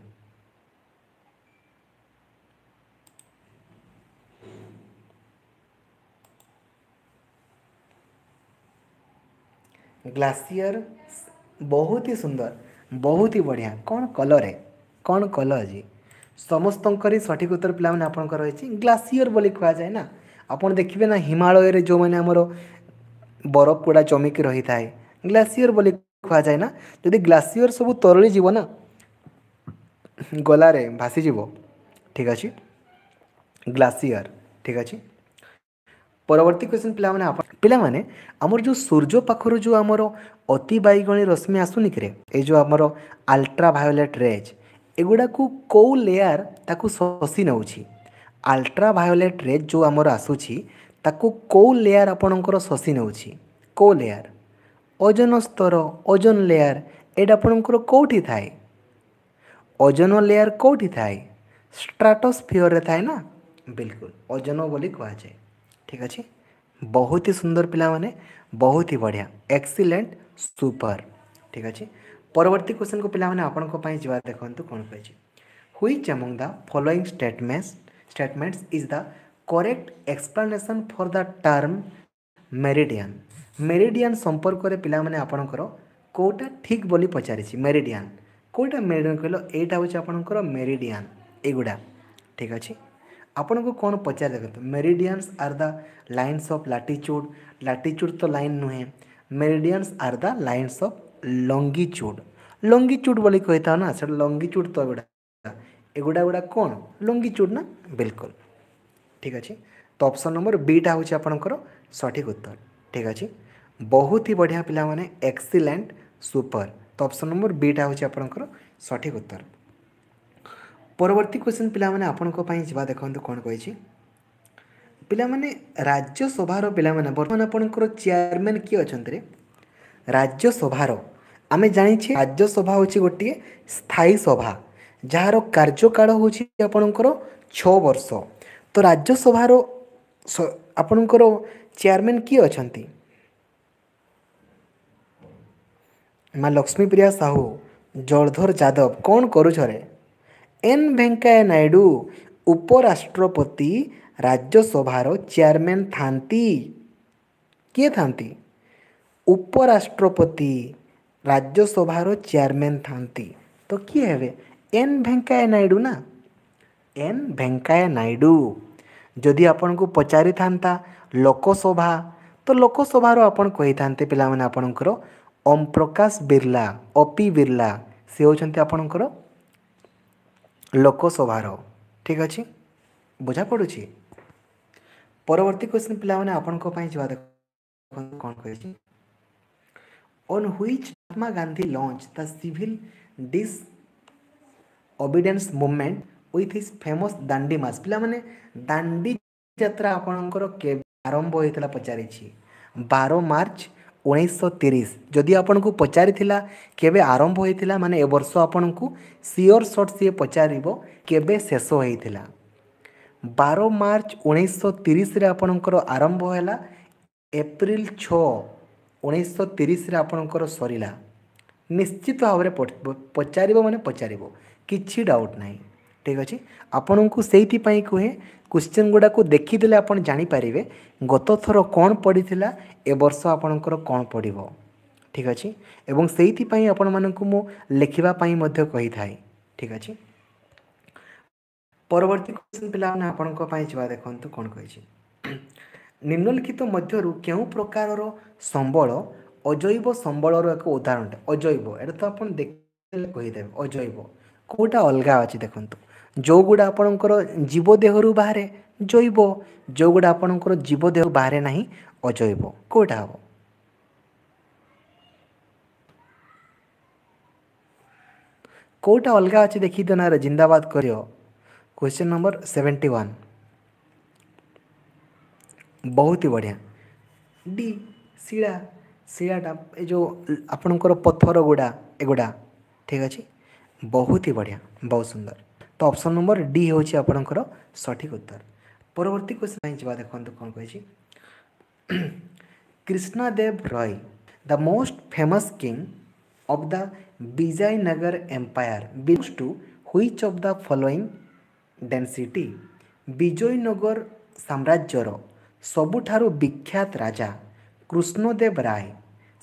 ग्लासीयर बहुत ही सुंदर बहुत ही बढ़िया कौन कलर है कौन कलर जी समस्त सठिक उत्तर पे आपंकर ग्लासीयर बोली कह जाए ना आप देखिए ना हिमालय जो मैंने बरफ गुड़ा चमिकी रही था ग्लासीयर बोली କୁହାଯାଏ ନା ଯଦି ଗ୍ଲାସିୟର ସବୁ ତରଳି ଯିବ ନା ଗଲାରେ ଭାସିଯିବ ଠିକ୍ ଅଛି ଗ୍ଲାସିୟର ଠିକ୍ ଅଛି ପରବର୍ତ୍ତୀ କ୍ୱେଶ୍ଚନ୍ ପିଲାମାନେ ଆପଣ ପିଲାମାନେ ଆମର ଯେଉଁ ସୂର୍ଯ୍ୟ ପାଖରୁ ଯେଉଁ ଆମର ଅତି ବାଇଗଣୀ ରଶ୍ମି ଆସୁନି କିରେ ଏଇ ଯେଉଁ ଆମର ଆଲ୍ଟ୍ରା ଭାୟୋଲେଟ୍ ରେଜ୍ ଏଗୁଡ଼ାକୁ କେଉଁ ଲେୟାର ତାକୁ ଶୋଷି ନେଉଛି ଆଲ୍ଟ୍ରା ଭାୟୋଲେଟ୍ ରେଜ୍ ଯେଉଁ ଆମର ଆସୁଛି ତାକୁ କେଉଁ ଲେୟାର ଆପଣଙ୍କର ଶୋଷି ନେଉଛି କେଉଁ ଲେୟାର ଓଜନ ସ୍ତର ଓଜନ ଲେୟାର ଏଇଟା ଆପଣଙ୍କର କେଉଁଠି ଥାଏ ଓଜନ ଲେୟାର କେଉଁଠି ଥାଏ ସ୍ଟ୍ରାଟୋସ୍ଫିୟରରେ ଥାଏ ନା ବିଲକୁଲ ଓଜନ ବୋଲି କୁହାଯାଏ ଠିକ୍ ଅଛି ବହୁତ ହି ସୁନ୍ଦର ପିଲାମାନେ ବହୁତ ହି ବଢ଼ିଆ ଏକ୍ସିଲେଣ୍ଟ ସୁପର ଠିକ୍ ଅଛି ପରବର୍ତ୍ତୀ କ୍ୱେଶ୍ଚନ୍କୁ ପିଲାମାନେ ଆପଣଙ୍କ ପାଇଁ ଯିବା ଦେଖନ୍ତୁ କ'ଣ କହିଛି which among the following statement statements is the correct explanation for the term meridian meridian ସମ୍ପର୍କରେ ପିଲାମାନେ ଆପଣଙ୍କର କେଉଁଟା ଠିକ୍ ବୋଲି ପଚାରିଛି ମେରିଡ଼ିଆନ୍ କେଉଁଟା ମେରିଡ଼ିଆନ୍ କହିଲ ଏଇଟା ହେଉଛି ଆପଣଙ୍କର ମେରିଡ଼ିଆନ୍ ଏଗୁଡ଼ା ଠିକ୍ ଅଛି ଆପଣଙ୍କୁ କ'ଣ ପଚାରି ଦେଖନ୍ତୁ meridians are the lines of latitude latitude ତ ଲାଇନ୍ ନୁହେଁ meridians are the lines of ଲଙ୍ଗିଚ୍ୟୁଡ଼୍ ଲଙ୍ଗିଚ୍ୟୁଡ଼୍ ବୋଲି କହିଥାଉ ନା ସେଟା ଲଙ୍ଗିଚ୍ୟୁଡ଼୍ ତ ଏଗୁଡ଼ା ଏଗୁଡ଼ା ଗୁଡ଼ା କ'ଣ ଲଙ୍ଗିଚ୍ୟୁଡ଼୍ ନା ବିଲକୁଲ ଠିକ୍ ଅଛି ତ ଅପସନ୍ ନମ୍ବର ବିଟା ହେଉଛି ଆପଣଙ୍କର ସଠିକ୍ ଉତ୍ତର ଠିକ୍ ଅଛି ବହୁତ ହି ବଢ଼ିଆ ପିଲାମାନେ ଏକ୍ସିଲେଣ୍ଟ ସୁପର ତ ଅପସନ୍ ନମ୍ବର ବିଟା ହେଉଛି ଆପଣଙ୍କର ସଠିକ୍ ଉତ୍ତର ପରବର୍ତ୍ତୀ କ୍ୱେଶ୍ଚିନ୍ ପିଲାମାନେ ଆପଣଙ୍କ ପାଇଁ ଯିବା ଦେଖନ୍ତୁ କ'ଣ କହିଛି ପିଲାମାନେ ରାଜ୍ୟସଭାର ପିଲାମାନେ ବର୍ତ୍ତମାନ ଆପଣଙ୍କର ଚେୟାରମ୍ୟାନ୍ କିଏ ଅଛନ୍ତି ରେ ରାଜ୍ୟସଭାର ଆମେ ଜାଣିଛେ ରାଜ୍ୟସଭା ହେଉଛି ଗୋଟିଏ ସ୍ଥାୟୀ ସଭା ଯାହାର କାର୍ଯ୍ୟକାଳ ହେଉଛି ଆପଣଙ୍କର ଛଅ ବର୍ଷ ତ ରାଜ୍ୟସଭାର ଆପଣଙ୍କର ଚେୟାରମ୍ୟାନ୍ କିଏ ଅଛନ୍ତି ମା ଲକ୍ଷ୍ମୀପ୍ରିୟା ସାହୁ ଜଳଧର ଯାଦବ କ'ଣ କରୁଛ ରେ ଏନ୍ ଭେଙ୍କୟା ନାଇଡ଼ୁ ଉପରାଷ୍ଟ୍ରପତି ରାଜ୍ୟସଭାର ଚେୟାରମ୍ୟାନ୍ ଥାନ୍ତି କିଏ ଥାନ୍ତି ଉପରାଷ୍ଟ୍ରପତି ରାଜ୍ୟସଭାର ଚେୟାରମ୍ୟାନ୍ ଥାନ୍ତି ତ କିଏ ହେବେ ଏନ୍ ଭେଙ୍କୟା ନାଇଡ଼ୁ ନା ଏନ୍ ଭେଙ୍କୟା ନାଇଡ଼ୁ ଯଦି ଆପଣଙ୍କୁ ପଚାରିଥାନ୍ତା ଲୋକସଭା ତ ଲୋକସଭାର ଆପଣ କହିଥାନ୍ତେ ପିଲାମାନେ ଆପଣଙ୍କର ଓମ୍ ପ୍ରକାଶ ବିର୍ଲା ଓପି ବିର୍ଲା ସେ ହେଉଛନ୍ତି ଆପଣଙ୍କର ଲୋକସଭାର ଠିକ୍ ଅଛି ବୁଝା ପଡ଼ୁଛି ପରବର୍ତ୍ତୀ କ୍ୱେଶ୍ଚିନ୍ ପିଲାମାନେ ଆପଣଙ୍କ ପାଇଁ ଯିବା ଦେଖ କ'ଣ କହିଛି on which Mahatma Gandhi launch the civil disobedience movement with his famous Dandi march ପିଲାମାନେ ଦାଣ୍ଡି ଯାତ୍ରା ଆପଣଙ୍କର କେବେ ଆରମ୍ଭ ହୋଇଥିଲା ପଚାରିଛି ବାର ମାର୍ଚ୍ଚ ଉଣେଇଶହ ତିରିଶ ଯଦି ଆପଣଙ୍କୁ ପଚାରିଥିଲା କେବେ ଆରମ୍ଭ ହୋଇଥିଲା ମାନେ ଏ ବର୍ଷ ଆପଣଙ୍କୁ ସିଓର ସଟ୍ ସିଏ ପଚାରିବ କେବେ ଶେଷ ହୋଇଥିଲା ବାର ମାର୍ଚ୍ଚ ଉଣେଇଶହ ତିରିଶରେ ଆପଣଙ୍କର ଆରମ୍ଭ ହେଲା ଏପ୍ରିଲ ଛଅ ଉଣେଇଶହ ତିରିଶରେ ଆପଣଙ୍କର ସରିଲା ନିଶ୍ଚିତ ଭାବରେ ପଚାରିବ ମାନେ ପଚାରିବ କିଛି ଡାଉଟ୍ ନାହିଁ ଠିକ୍ ଅଛି ଆପଣଙ୍କୁ ସେଇଥିପାଇଁ କୁହେ କ୍ୱେଶ୍ଚିନ୍ ଗୁଡ଼ାକୁ ଦେଖିଦେଲେ ଆପଣ ଜାଣିପାରିବେ ଗତଥର କ'ଣ ପଡ଼ିଥିଲା ଏ ବର୍ଷ ଆପଣଙ୍କର କ'ଣ ପଡ଼ିବ ଠିକ୍ ଅଛି ଏବଂ ସେଇଥିପାଇଁ ଆପଣମାନଙ୍କୁ ମୁଁ ଲେଖିବା ପାଇଁ ମଧ୍ୟ କହିଥାଏ ଠିକ୍ ଅଛି ପରବର୍ତ୍ତୀ କ୍ୱେଶ୍ଚିନ୍ ପିଲାମାନେ ଆପଣଙ୍କ ପାଇଁ ଯିବା ଦେଖନ୍ତୁ କ'ଣ କହିଛି ନିମ୍ନଲିଖିତ ମଧ୍ୟରୁ କେଉଁ ପ୍ରକାରର ସମ୍ବଳ ଅଜୈବ ସମ୍ବଳର ଏକ ଉଦାହରଣଟେ ଅଜୈବ ଏଇଟା ତ ଆପଣ ଦେଖିଲେ କହିଦେବେ ଅଜୈବ କେଉଁଟା ଅଲଗା ଅଛି ଦେଖନ୍ତୁ ଯେଉଁଗୁଡ଼ା ଆପଣଙ୍କର ଜୀବ ଦେହରୁ ବାହାରେ ଜୈବ ଯେଉଁଗୁଡ଼ା ଆପଣଙ୍କର ଜୀବ ଦେହରୁ ବାହାରେ ନାହିଁ ଅଜୈବ କେଉଁଟା ହେବ କେଉଁଟା ଅଲଗା ଅଛି ଦେଖିଦିଅ ନା ଜିନ୍ଦାବାଦ କରିବ क्वेश्चन नंबर सेवेंटी वन बहुत ही बढ़िया डी शिड़ा शिड़ाटा ये जो आपणकर पथर गुड़ा एगुड़ा ठीक अच्छे बहुत ही बढ़िया बहुत सुंदर तो ଅପସନ୍ ନମ୍ବର ଡି ହେଉଛି ଆପଣଙ୍କର ସଠିକ୍ ଉତ୍ତର ପରବର୍ତ୍ତୀ କ୍ୱେଶ୍ଚନ୍ ପାଇଁ ଯିବା ଦେଖନ୍ତୁ କ'ଣ କହିଛି Krishnadeva Raya the most famous king of the Vijayanagara empire belongs to which of the following dynasty Vijayanagara ସାମ୍ରାଜ୍ୟର ସବୁଠାରୁ ବିଖ୍ୟାତ ରାଜା କୃଷ୍ଣଦେବ ରାୟ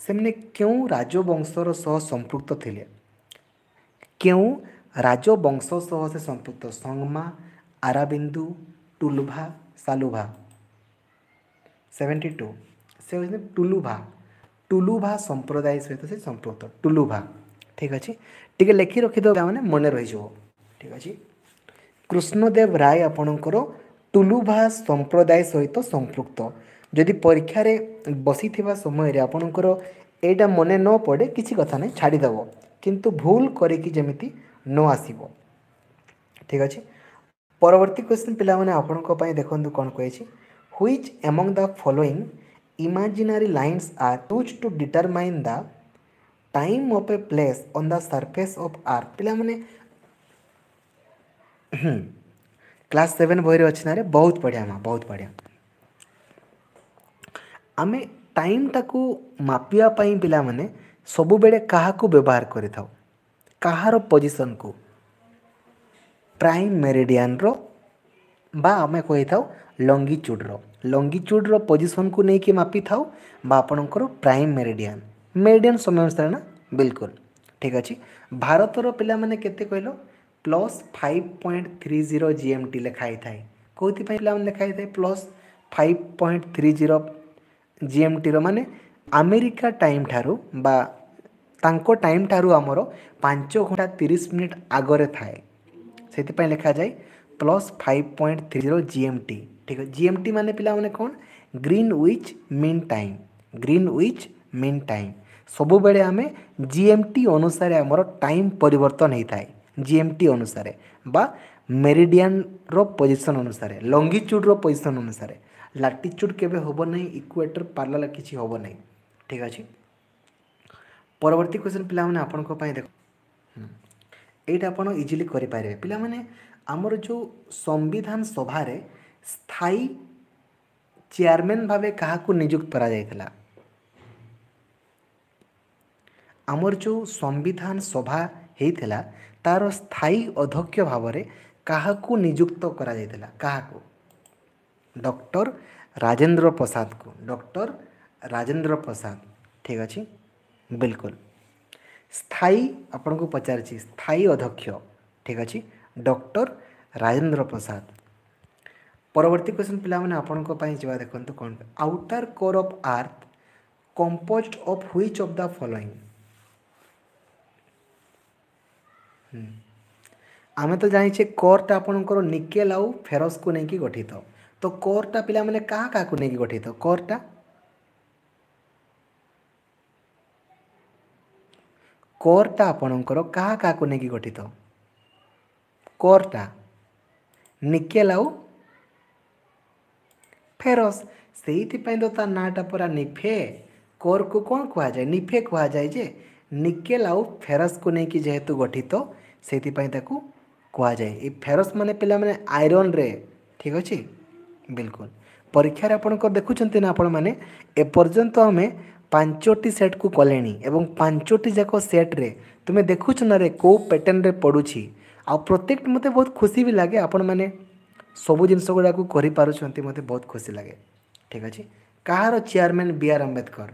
ସେମାନେ କେଉଁ ରାଜବଂଶର ସହ ସମ୍ପୃକ୍ତ ଥିଲେ କେଉଁ রাজবংশ সহ সে সম্পৃক্ত সংমা আরাবিন্দু টুলভা সালুভা সেভেন্টি টু সে হচ্ছে টুলুভা টুলুভা সম্প্রদায় সহিত সে সম্পৃক্ত টুলুভা ঠিক আছে টিকে লেখি রখিদেব মানে মনে রহিযোগ ঠিক আছে কৃষ্ণদেব রায় আপনার টুলুভা সম্প্রদায় সহিত সম্পৃক্ত যদি পরীক্ষার বসিথিবা সময়ের আপনার এইটা মনে ন পড়ে কিছু কথা নাই ছাড়িদেব কিন্তু ভুল করিকি যেমিতি ନ ଆସିବ ଠିକ୍ ଅଛି ପରବର୍ତ୍ତୀ କ୍ୱେଶ୍ଚିନ୍ ପିଲାମାନେ ଆପଣଙ୍କ ପାଇଁ ଦେଖନ୍ତୁ କ'ଣ କହିଛି which among the following imaginary lines are use to determine the time of a place on the surface of earth ପିଲାମାନେ କ୍ଲାସ୍ ସେଭେନ୍ ବହିରେ ଅଛି ନାରେ ବହୁତ ବଢ଼ିଆ ମା ବହୁତ ବଢ଼ିଆ ଆମେ ଟାଇମ୍ଟାକୁ ମାପିବା ପାଇଁ ପିଲାମାନେ ସବୁବେଳେ କାହାକୁ ବ୍ୟବହାର କରିଥାଉ कहार पोजिशन को प्राइम मेरेडियान रमें कही था लंगिच्युड्र लंगिच्युड्र पोजिशन को लेकिन मापि थाऊँ प्राइम मेरेडियान मेरेडियान समय अनुसार ना बिलकुल ठीक अच्छे भारत पाने के कहल plus five point three zero G M T लिखाई थाए कौन लिखाई थे plus five point three zero G M T रे आमेरिका टाइम ठारूँ ତାଙ୍କ ଟାଇମ୍ ଠାରୁ ଆମର ପାଞ୍ଚ ଘଣ୍ଟା ତିରିଶ ମିନିଟ୍ ଆଗରେ ଥାଏ ସେଥିପାଇଁ ଲେଖାଯାଏ plus five point three zero G M T ଠିକ୍ ଅଛି ଜି ଏମ୍ ଟି ମାନେ ପିଲାମାନେ କ'ଣ Greenwich mean time Greenwich mean time ସବୁବେଳେ ଆମେ ଜି ଏମ୍ ଟି ଅନୁସାରେ ଆମର ଟାଇମ୍ ପରିବର୍ତ୍ତନ ହୋଇଥାଏ ଜି ଏମ୍ ଟି ଅନୁସାରେ ବା ମେରିଡ଼ିଆନ୍ର ପୋଜିସନ୍ ଅନୁସାରେ ଲଙ୍ଗିଚ୍ୟୁଡ଼୍ର ପୋଜିସନ୍ ଅନୁସାରେ ଲାଟିଚ୍ୟୁଡ଼୍ କେବେ ହେବ ନାହିଁ ଇକ୍ୱେଟର୍ ପାର୍ଲାଲ କିଛି ହେବ ନାହିଁ ଠିକ୍ ଅଛି ପରବର୍ତ୍ତୀ କ୍ୱେଶ୍ଚନ୍ ପିଲାମାନେ ଆପଣଙ୍କ ପାଇଁ ଦେଖ ଏଇଟା ଆପଣ ଇଜିଲି କରିପାରିବେ ପିଲାମାନେ ଆମର ଯେଉଁ ସମ୍ବିଧାନ ସଭାରେ ସ୍ଥାୟୀ ଚେୟାରମ୍ୟାନ୍ ଭାବେ କାହାକୁ ନିଯୁକ୍ତ କରାଯାଇଥିଲା ଆମର ଯେଉଁ ସମ୍ବିଧାନ ସଭା ହେଇଥିଲା ତା'ର ସ୍ଥାୟୀ ଅଧ୍ୟକ୍ଷ ଭାବରେ କାହାକୁ ନିଯୁକ୍ତ କରାଯାଇଥିଲା କାହାକୁ ଡକ୍ଟର ରାଜେନ୍ଦ୍ର ପ୍ରସାଦକୁ ଡକ୍ଟର ରାଜେନ୍ଦ୍ର ପ୍ରସାଦ ଠିକ୍ ଅଛି बिल्कुल स्थायी आपन को पचार स्थायी अध्यक्ष ठीक अच्छे डॉक्टर राजेन्द्र प्रसाद परवर्ती क्वेश्चन पे आपण जवा देख outer core of earth compose of which of the following आम तो जाचे कर्ट आपणकर निकेल आउ फेरस को लेकिन गठित तो कर्टा पे क्या क्या गठित कर्टा କୋର୍ଟା ଆପଣଙ୍କର କାହା କାହାକୁ ନେଇକି ଗଠିତ କୋର୍ଟା ନିକେଲ୍ ଆଉ ଫେରସ୍ ସେଇଥିପାଇଁ ତ ତା ନାଁଟା ପୁରା ନିଫେ କୋର୍କୁ କ'ଣ କୁହାଯାଏ ନିଫେ କୁହାଯାଏ ଯେ ନିକେଲ୍ ଆଉ ଫେରସ୍କୁ ନେଇକି ଯେହେତୁ ଗଠିତ ସେଇଥିପାଇଁ ତାକୁ କୁହାଯାଏ ଏ ଫେରସ୍ ମାନେ ପିଲାମାନେ ଆଇରନ୍ରେ ଠିକ୍ ଅଛି ବିଲକୁଲ ପରୀକ୍ଷାରେ ଆପଣଙ୍କର ଦେଖୁଛନ୍ତି ନା ଆପଣମାନେ ଏପର୍ଯ୍ୟନ୍ତ ଆମେ पांचटी सेट कु कले पांचटी जाक सेट्रे तुम देखुच ना रे कौ पैटर्न पड़ू आ प्रत्येक मत बहुत खुशी भी लगे आपण मैंने सब जिनसगढ़ मत बहुत खुशी लगे ठीक अच्छे कह रेयरमैन बी आर आम्बेदकर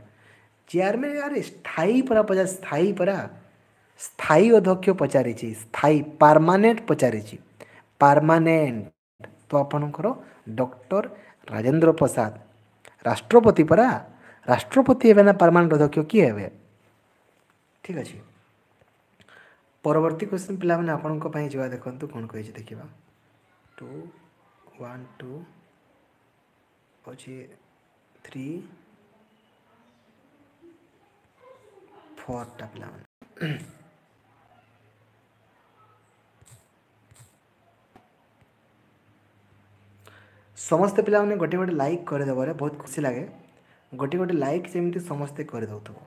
चेयरमैन यार स्थायी परा पचार स्थायी परा स्थायी अध्यक्ष पचार स्थायी पारमानेंट पचार पारमानेंट तो आपणकर डॉक्टर राजेंद्र प्रसाद राष्ट्रपति परा राष्ट्रपति हे ना परमानेंट अध्यक्ष किए हे ठीक अच्छे परवर्ती क्वेश्चन पे आपण जवा देख कही देखा टू वन टू अच्छे थ्री फोरटा पे समस्त पे गोटे गोटे लाइक करदेव बहुत खुशी लगे ଗୋଟେ ଗୋଟେ ଲାଇକ୍ ସେମିତି ସମସ୍ତେ କରିଦେଉଥିବ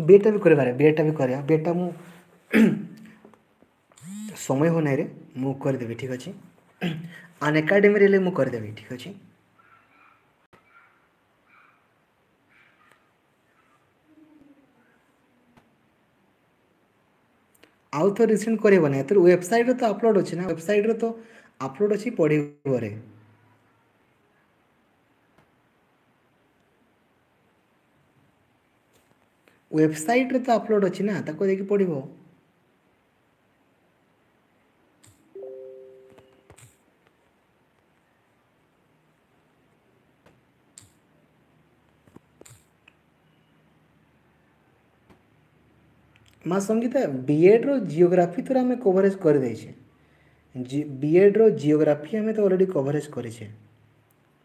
ବିଏଡ଼୍ଟା ବି କରିପାରିବା ବିଏଡ଼୍ଟା ବି କରିବା ବିଏଡ଼୍ଟା ମୁଁ ସମୟ ହଉ ନାହିଁରେ ମୁଁ କରିଦେବି ଠିକ୍ ଅଛି ଆନ୍ ଏକାଡ଼େମୀରେ ହେଲେ ମୁଁ କରିଦେବି ଠିକ୍ ଅଛି ଆଉ ତ ରିସେଣ୍ଟ କରିହେବନି ଏଥିରେ ୱେବସାଇଟ୍ରେ ତ ଅପଲୋଡ଼ ଅଛି ନା ୱେବସାଇଟ୍ରେ ତ ଅପଲୋଡ଼ ଅଛି ପଢ଼ିବରେ ୱେବସାଇଟ୍ରେ ତ ଅପଲୋଡ଼ ଅଛି ନା ତାକୁ ଯାଇକି ପଢ଼ିବ ମା ସଙ୍ଗୀତା ବିଏଡ଼୍ର ଜିଓଗ୍ରାଫି ଥର ଆମେ କଭରେଜ୍ କରିଦେଇଛେ ବିଏଡ଼୍ର ଜିଓଗ୍ରାଫି ଆମେ ତ ଅଲରେଡ଼ି କଭରେଜ୍ କରିଛେ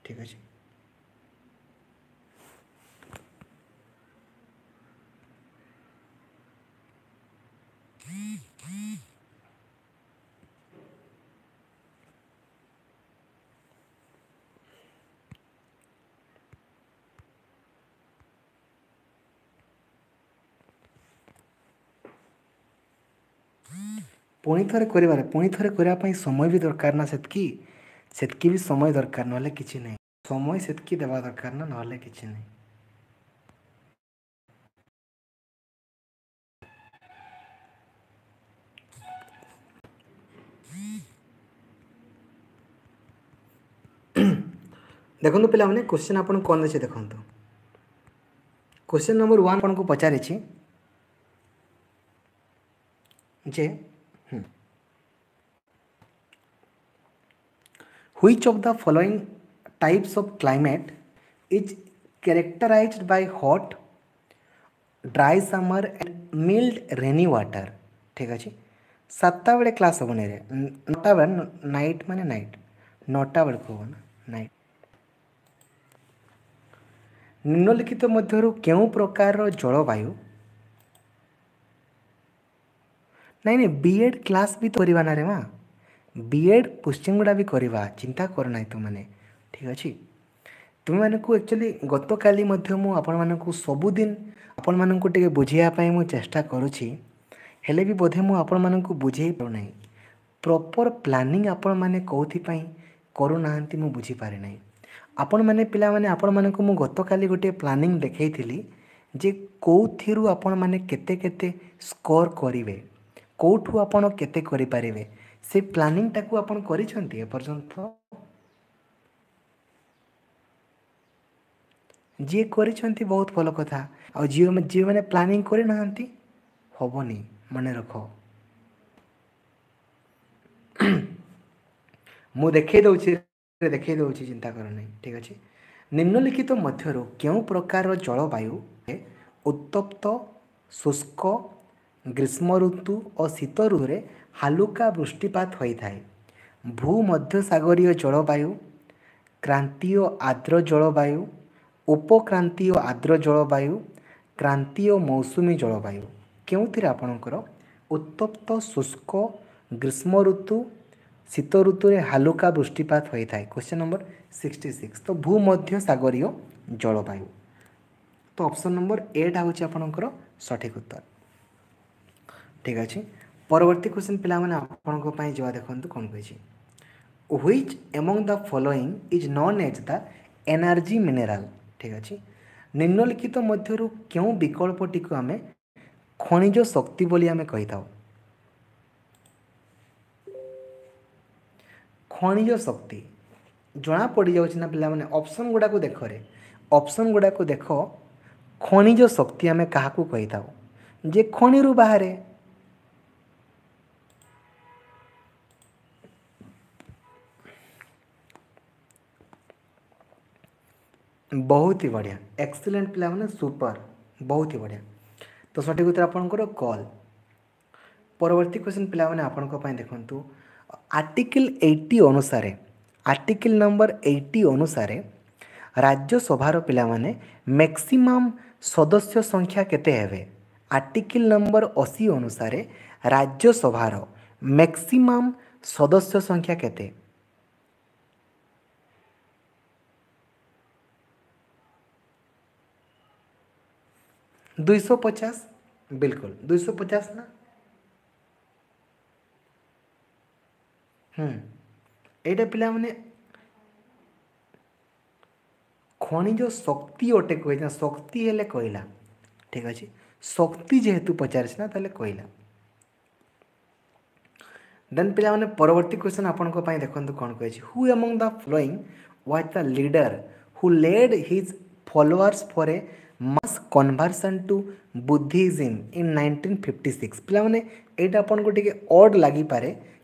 ଠିକ୍ ଅଛି ପୁଣି ଥରେ କରିବାରେ ପୁଣି ଥରେ କରିବା ପାଇଁ ସମୟ ବି ଦରକାର ନା ସେତିକି ସେତିକି ବି ସମୟ ଦରକାର ନହେଲେ କିଛି ନାହିଁ ସମୟ ସେତିକି ଦେବା ଦରକାର ନା ନହେଲେ କିଛି ନାହିଁ देखो पे क्वेश्चन आप देखते क्वेश्चन नंबर वन को पचार which of the following types of climate is characterize by hot dry summer and mild rainy winter ठीक अच्छे सतटा बेले क्लास हम नहीं नाइट मान नाइट नौटा बेल हम नाइट ନିମ୍ନଲିଖିତ ମଧ୍ୟରୁ କେଉଁ ପ୍ରକାରର ଜଳବାୟୁ ନାଇଁ ନାଇଁ ବି ଏଡ଼୍ କ୍ଲାସ୍ ବି କରିବା ନାରେ ମା ବି ଏଡ଼୍ କୋଶ୍ଚିନ୍ଗୁଡ଼ା ବି କରିବା ଚିନ୍ତା କରନାହିଁ ତୁମମାନେ ଠିକ୍ ଅଛି ତୁମେମାନଙ୍କୁ ଆକ୍ଚୁଆଲି ଗତକାଲି ମଧ୍ୟ ମୁଁ ଆପଣମାନଙ୍କୁ ସବୁଦିନ ଆପଣମାନଙ୍କୁ ଟିକେ ବୁଝାଇବା ପାଇଁ ମୁଁ ଚେଷ୍ଟା କରୁଛି ହେଲେ ବି ବୋଧେ ମୁଁ ଆପଣମାନଙ୍କୁ ବୁଝାଇ ପାରୁନାହିଁ ପ୍ରପର୍ ପ୍ଲାନିଂ ଆପଣମାନେ କେଉଁଥିପାଇଁ କରୁନାହାନ୍ତି ମୁଁ ବୁଝିପାରେ ନାହିଁ ଆପଣମାନେ ପିଲାମାନେ ଆପଣମାନଙ୍କୁ ମୁଁ ଗତକାଲି ଗୋଟିଏ ପ୍ଲାନିଂ ଦେଖାଇଥିଲି ଯେ କେଉଁଥିରୁ ଆପଣମାନେ କେତେ କେତେ ସ୍କୋର୍ କରିବେ କେଉଁଠୁ ଆପଣ କେତେ କରିପାରିବେ ସେ ପ୍ଲାନିଂଟାକୁ ଆପଣ କରିଛନ୍ତି ଏପର୍ଯ୍ୟନ୍ତ ଯିଏ କରିଛନ୍ତି ବହୁତ ଭଲ କଥା ଆଉ ଯିଏ ଯେଉଁମାନେ ପ୍ଲାନିଂ କରିନାହାନ୍ତି ହେବନି ମନେ ରଖ ମୁଁ ଦେଖାଇ ଦେଉଛି ଆଗରେ ଦେଖାଇ ଦେଉଛି ଚିନ୍ତା କର ନାହିଁ ଠିକ୍ ଅଛି ନିମ୍ନଲିଖିତ ମଧ୍ୟରୁ କେଉଁ ପ୍ରକାରର ଜଳବାୟୁ ଉତ୍ତପ୍ତ ଶୁଷ୍କ ଗ୍ରୀଷ୍ମ ଋତୁ ଓ ଶୀତ ଋତୁରେ ହାଲୁକା ବୃଷ୍ଟିପାତ ହୋଇଥାଏ ଭୂ ଭୂମଧ୍ୟସାଗରୀୟ ଜଳବାୟୁ କ୍ରାନ୍ତୀୟ ଆଦ୍ର ଜଳବାୟୁ ଉପକ୍ରାନ୍ତୀୟ ଆଦ୍ର ଜଳବାୟୁ କ୍ରାନ୍ତୀୟ ମୌସୁମୀ ଜଳବାୟୁ କେଉଁଥିରେ ଆପଣଙ୍କର ଉତ୍ତପ୍ତ ଶୁଷ୍କ ଗ୍ରୀଷ୍ମ ଋତୁ ଶୀତ ଋତୁରେ ହାଲୁକା ବୃଷ୍ଟିପାତ ହୋଇଥାଏ କ୍ୱେଶ୍ଚନ୍ ନମ୍ବର ସିକ୍ସଟି ସିକ୍ସ ତ ଭୂମଧ୍ୟ ସାଗରୀୟ ଜଳବାୟୁ ତ ଅପସନ୍ ନମ୍ବର ଏଟା ହେଉଛି ଆପଣଙ୍କର ସଠିକ୍ ଉତ୍ତର ଠିକ୍ ଅଛି ପରବର୍ତ୍ତୀ କ୍ୱେଶ୍ଚନ୍ ପିଲାମାନେ ଆପଣଙ୍କ ପାଇଁ ଯିବା ଦେଖନ୍ତୁ କ'ଣ କହିଛି which among the following is known as the energy mineral ଠିକ୍ ଅଛି ନିମ୍ନଲିଖିତ ମଧ୍ୟରୁ କେଉଁ ବିକଳ୍ପଟିକୁ ଆମେ ଖଣିଜ ଶକ୍ତି ବୋଲି ଆମେ କହିଥାଉ खनिज शक्ति पड़ जा पाने अपसन गुड़ाक रहे अप्सन गुड़ाक देख खनिज शक्ति आम क्या कही था जे खणी बाहर बहुत ही बढ़िया एक्सिलेंट पिला सुपर बहुत ही बढ़िया तो सठिक उत्तर आपंकर कल परवर्ती क्वेश्चन पिला मैंने आपंपाई आर्टिकल एट्टी अनुसार आर्टिकल नंबर एट्टी अनुसार राज्यसभा पाने मैक्सिमम सदस्य संख्या केवे आर्टिकल नंबर अशी अनुसार राज्यसभा मैक्सिमम सदस्य संख्या के दुई पचास बिल्कुल दुई पचास ना यहाँ पे खनिज शक्ति अटे कही शक्ति कहला ठीक अच्छे शक्ति जेहेतु पचारा तहला देन पे परवर्त क्वेश्चन आपण देखते कौन कही who among the following was the leader who led his followers for a mass conversion to Buddhism in nineteen fifty six पे यहाँ आपको टी अड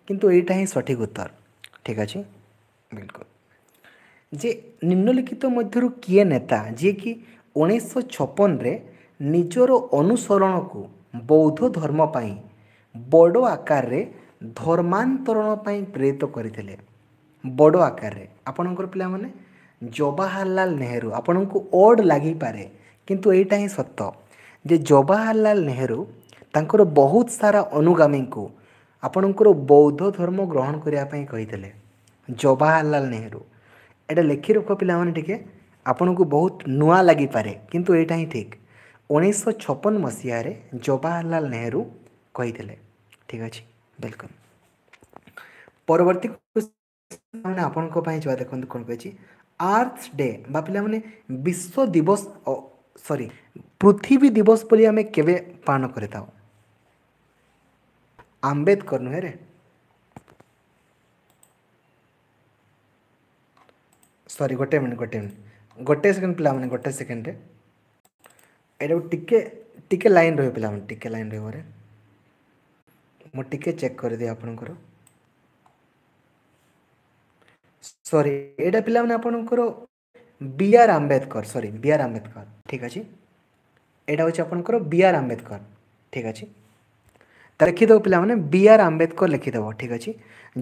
কিন্তু এইটা ହିଁ সঠিক উত্তর ঠিক আছে বিলকুল যে নিম্নলিখিত মধ্যরু কিয়ে নেতা যিয়েকি ଉଣେଇଶହ ଛପନରେ ନିଜର ଅନୁସରଣକୁ ବୌଦ୍ଧ ଧର୍ମ ପାଇଁ ବଡ଼ ଆକାରରେ ଧର୍ମାନ୍ତରଣ ପାଇଁ ପ୍ରେରିତ କରିଥିଲେ ବଡ଼ ଆକାରରେ ଆପଣଙ୍କର ପିଲାମାନେ ଜବାହରଲାଲ ନେହେରୁ ଆପଣଙ୍କୁ ଓଡ଼ ଲାଗିପାରେ କିନ୍ତୁ ଏଇଟା ହିଁ ସତ ଯେ ଜବାହରଲାଲ ନେହେରୁ ତାଙ୍କର ବହୁତ ସାରା ଅନୁଗାମୀଙ୍କୁ ଆପଣଙ୍କର ବୌଦ୍ଧ ଧର୍ମ ଗ୍ରହଣ କରିବା ପାଇଁ କହିଥିଲେ ଜବାହରଲାଲ ନେହେରୁ ଏଇଟା ଲେଖି ରଖ ପିଲାମାନେ ଟିକେ ଆପଣଙ୍କୁ ବହୁତ ନୂଆ ଲାଗିପାରେ କିନ୍ତୁ ଏଇଟା ହିଁ ଠିକ୍ ଉଣେଇଶହ ଛପନ ମସିହାରେ ଜବାହରଲାଲ ନେହେରୁ କହିଥିଲେ ଠିକ୍ ଅଛି ୱେଲକମ୍ ପରବର୍ତ୍ତୀ ମାନେ ଆପଣଙ୍କ ପାଇଁ ଯାହା ଦେଖନ୍ତୁ କ'ଣ କହିଛି ଆର୍ଥ ଡେ ବା ପିଲାମାନେ ବିଶ୍ୱ ଦିବସ ସରି ପୃଥିବୀ ଦିବସ ବୋଲି ଆମେ କେବେ ପାଳନ କରିଥାଉ आंबेडकर नुहे रे सॉरी गोटे मिनट गोटे मिनट गोटे सेकेंड पिला मैंने गोटे सेकेंड यू टिके टिके लाइन रो पिला मैंने टिके लाइन रो रे मो टिके चेक कर दे आपन को सॉरी एडा पिला मैंने आपन को B R Ambedkar sorry B R Ambedkar ठीक अछि एडा हो आपन को बी आर आंबेडकर ठीक अछि ତା ଲେଖିଦେବ ପିଲାମାନେ ବି ଆର୍ ଆମ୍ବେଦକର ଲେଖିଦେବ ଠିକ୍ ଅଛି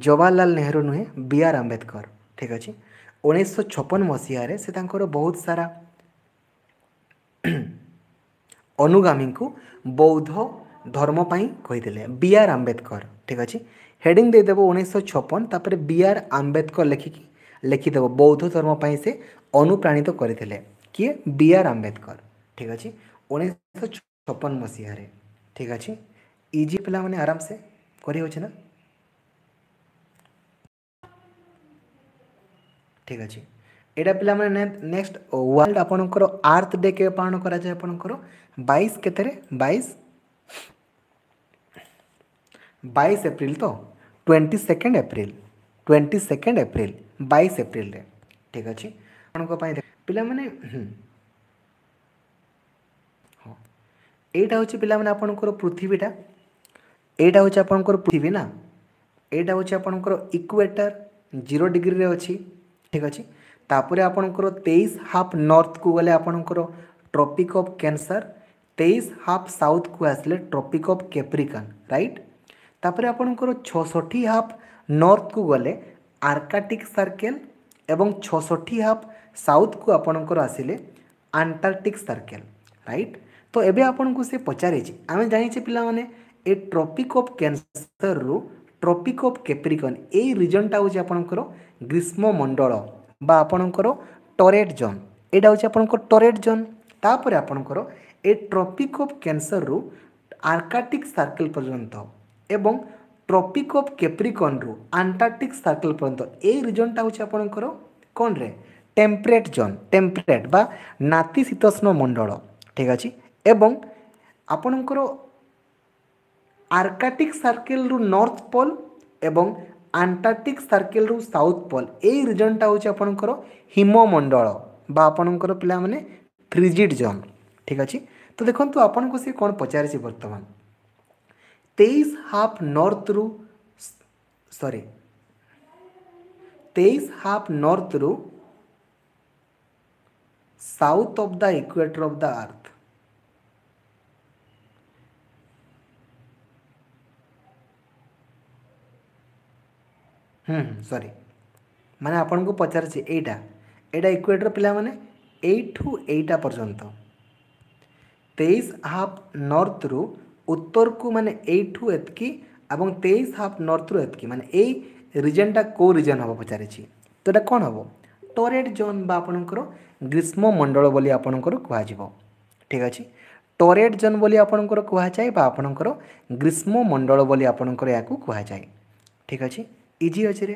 ଜବାହରଲାଲ ନେହେରୁ ନୁହେଁ ବି ଆର୍ ଆମ୍ବେଦକର ଠିକ୍ ଅଛି ଉଣେଇଶହ ଛପନ ମସିହାରେ ସେ ତାଙ୍କର ବହୁତ ସାରା ଅନୁଗାମୀଙ୍କୁ ବୌଦ୍ଧ ଧର୍ମ ପାଇଁ କହିଥିଲେ ବି ଆର୍ ଆମ୍ବେଦକର ଠିକ୍ ଅଛି ହେଡ଼ିଂ ଦେଇଦେବ ଉଣେଇଶହ ଛପନ ତାପରେ ବି ଆର୍ ଆମ୍ବେଦକର ଲେଖିକି ଲେଖିଦେବ ବୌଦ୍ଧ ଧର୍ମ ପାଇଁ ସେ ଅନୁପ୍ରାଣିତ କରିଥିଲେ କିଏ ବି ଆର୍ ଆମ୍ବେଦକର ଠିକ୍ ଅଛି ଉଣେଇଶହ ଛପନ ମସିହାରେ ଠିକ୍ ଅଛି ଇଜି ପିଲାମାନେ ଆରାମସେ କରିହେଉଛି ନା ଠିକ୍ ଅଛି ଏଇଟା ପିଲାମାନେ ନେକ୍ସଟ ୱାର୍ଲଡ ଆପଣଙ୍କର ଆର୍ଥ ଡେ କେବେ ପାଳନ କରାଯାଏ ଆପଣଙ୍କର ବାଇଶ କେତେରେ ବାଇଶ ବାଇଶ ଏପ୍ରିଲ ତ twenty second April twenty second April ବାଇଶ ଏପ୍ରିଲରେ ଠିକ୍ ଅଛି ଆପଣଙ୍କ ପାଇଁ ପିଲାମାନେ ଏଇଟା ହେଉଛି ପିଲାମାନେ ଆପଣଙ୍କର ପୃଥିବୀଟା ଏଇଟା ହେଉଛି ଆପଣଙ୍କର ପୃଥିବୀ ନା ଏଇଟା ହେଉଛି ଆପଣଙ୍କର ଇକ୍ୱେଟର ଜିରୋ ଡିଗ୍ରୀରେ ଅଛି ଠିକ୍ ଅଛି ତାପରେ ଆପଣଙ୍କର ତେଇଶ ହାଫ୍ ନର୍ଥକୁ ଗଲେ ଆପଣଙ୍କର ଟ୍ରପିକ୍ ଅଫ୍ କ୍ୟାନ୍ସର ତେଇଶ ହାଫ୍ ସାଉଥକୁ ଆସିଲେ ଟ୍ରପିକ୍ ଅଫ୍ କେପ୍ରିକାନ୍ ରାଇଟ୍ ତାପରେ ଆପଣଙ୍କର ଛଅଷଠି ହାଫ୍ ନର୍ଥକୁ ଗଲେ ଆର୍କାଟିକ୍ ସର୍କେଲ୍ ଏବଂ ଛଅଷଠି ହାଫ୍ ସାଉଥକୁ ଆପଣଙ୍କର ଆସିଲେ ଆଣ୍ଟାର୍କଟିକ୍ ସର୍କେଲ୍ ରାଇଟ୍ ତ ଏବେ ଆପଣଙ୍କୁ ସେ ପଚାରିଛି ଆମେ ଜାଣିଛେ ପିଲାମାନେ ଏ ଟ୍ରପିକ୍ ଅଫ୍ କ୍ୟାନ୍ସରରୁ ଟ୍ରପିକ୍ ଅଫ୍ କେପ୍ରିକନ୍ ଏଇ ରିଜନ୍ଟା ହେଉଛି ଆପଣଙ୍କର ଗ୍ରୀଷ୍ମମଣ୍ଡଳ ବା ଆପଣଙ୍କର ଟରେଟ୍ ଜୋନ୍ ଏଇଟା ହେଉଛି ଆପଣଙ୍କର ଟରେଟ୍ ଜୋନ୍ ତାପରେ ଆପଣଙ୍କର ଏ ଟ୍ରପିକ୍ ଅଫ୍ କ୍ୟାନ୍ସରରୁ ଆର୍କାଟିକ୍ ସାର୍କେଲ୍ ପର୍ଯ୍ୟନ୍ତ ଏବଂ ଟ୍ରପିକ୍ ଅଫ୍ କେପ୍ରିକନ୍ରୁ ଆଣ୍ଟାର୍ଟିକ୍ ସାର୍କେଲ୍ ପର୍ଯ୍ୟନ୍ତ ଏଇ ରିଜନ୍ଟା ହେଉଛି ଆପଣଙ୍କର କ'ଣରେ ଟେମ୍ପରେଟ୍ ଜୋନ୍ ଟେମ୍ପରେଟ୍ ବା ନାତିଶୀତୋଷ୍ଣ ମଣ୍ଡଳ ଠିକ୍ ଅଛି ଏବଂ ଆପଣଙ୍କର ଆର୍କାଟିକ୍ ସର୍କିଲ୍ରୁ ନର୍ଥ ପୋଲ୍ ଏବଂ ଆଣ୍ଟାର୍ଟିକ୍ ସର୍କିଲ୍ରୁ ସାଉଥ୍ ପୋଲ୍ ଏଇ ରିଜନ୍ଟା ହେଉଛି ଆପଣଙ୍କର ହିମମଣ୍ଡଳ ବା ଆପଣଙ୍କର ପିଲାମାନେ ଫ୍ରିଜିଟ୍ ଜୋନ୍ ଠିକ୍ ଅଛି ତ ଦେଖନ୍ତୁ ଆପଣଙ୍କୁ ସେ କ'ଣ ପଚାରିଛି ବର୍ତ୍ତମାନ ତେଇଶ ହାଫ୍ ନର୍ଥରୁ ସରି ତେଇଶ half ନର୍ଥରୁ south of the equator of the earth ସରି ମାନେ ଆପଣଙ୍କୁ ପଚାରିଛି ଏଇଟା ଏଇଟା ଇକ୍ୱେଟର ପିଲାମାନେ ଏଇଠୁ ଏଇଟା ପର୍ଯ୍ୟନ୍ତ ତେଇଶ ହାଫ୍ ନର୍ଥରୁ ଉତ୍ତରକୁ ମାନେ ଏଇଠୁ ଏତିକି ଏବଂ ତେଇଶ ହାଫ୍ ନର୍ଥରୁ ଏତିକି ମାନେ ଏଇ ରିଜନ୍ଟା କେଉଁ ରିଜନ୍ ହେବ ପଚାରିଛି ତ ଏଇଟା କ'ଣ ହେବ ଟରେଟ୍ ଜୋନ୍ ବା ଆପଣଙ୍କର ଗ୍ରୀଷ୍ମମଣ୍ଡଳ ବୋଲି ଆପଣଙ୍କର କୁହାଯିବ ଠିକ୍ ଅଛି ଟରେଟ୍ ଜୋନ୍ ବୋଲି ଆପଣଙ୍କର କୁହାଯାଏ ବା ଆପଣଙ୍କର ଗ୍ରୀଷ୍ମମଣ୍ଡଳ ବୋଲି ଆପଣଙ୍କର ଏହାକୁ କୁହାଯାଏ ଠିକ୍ ଅଛି ଇଜି ଅଛିରେ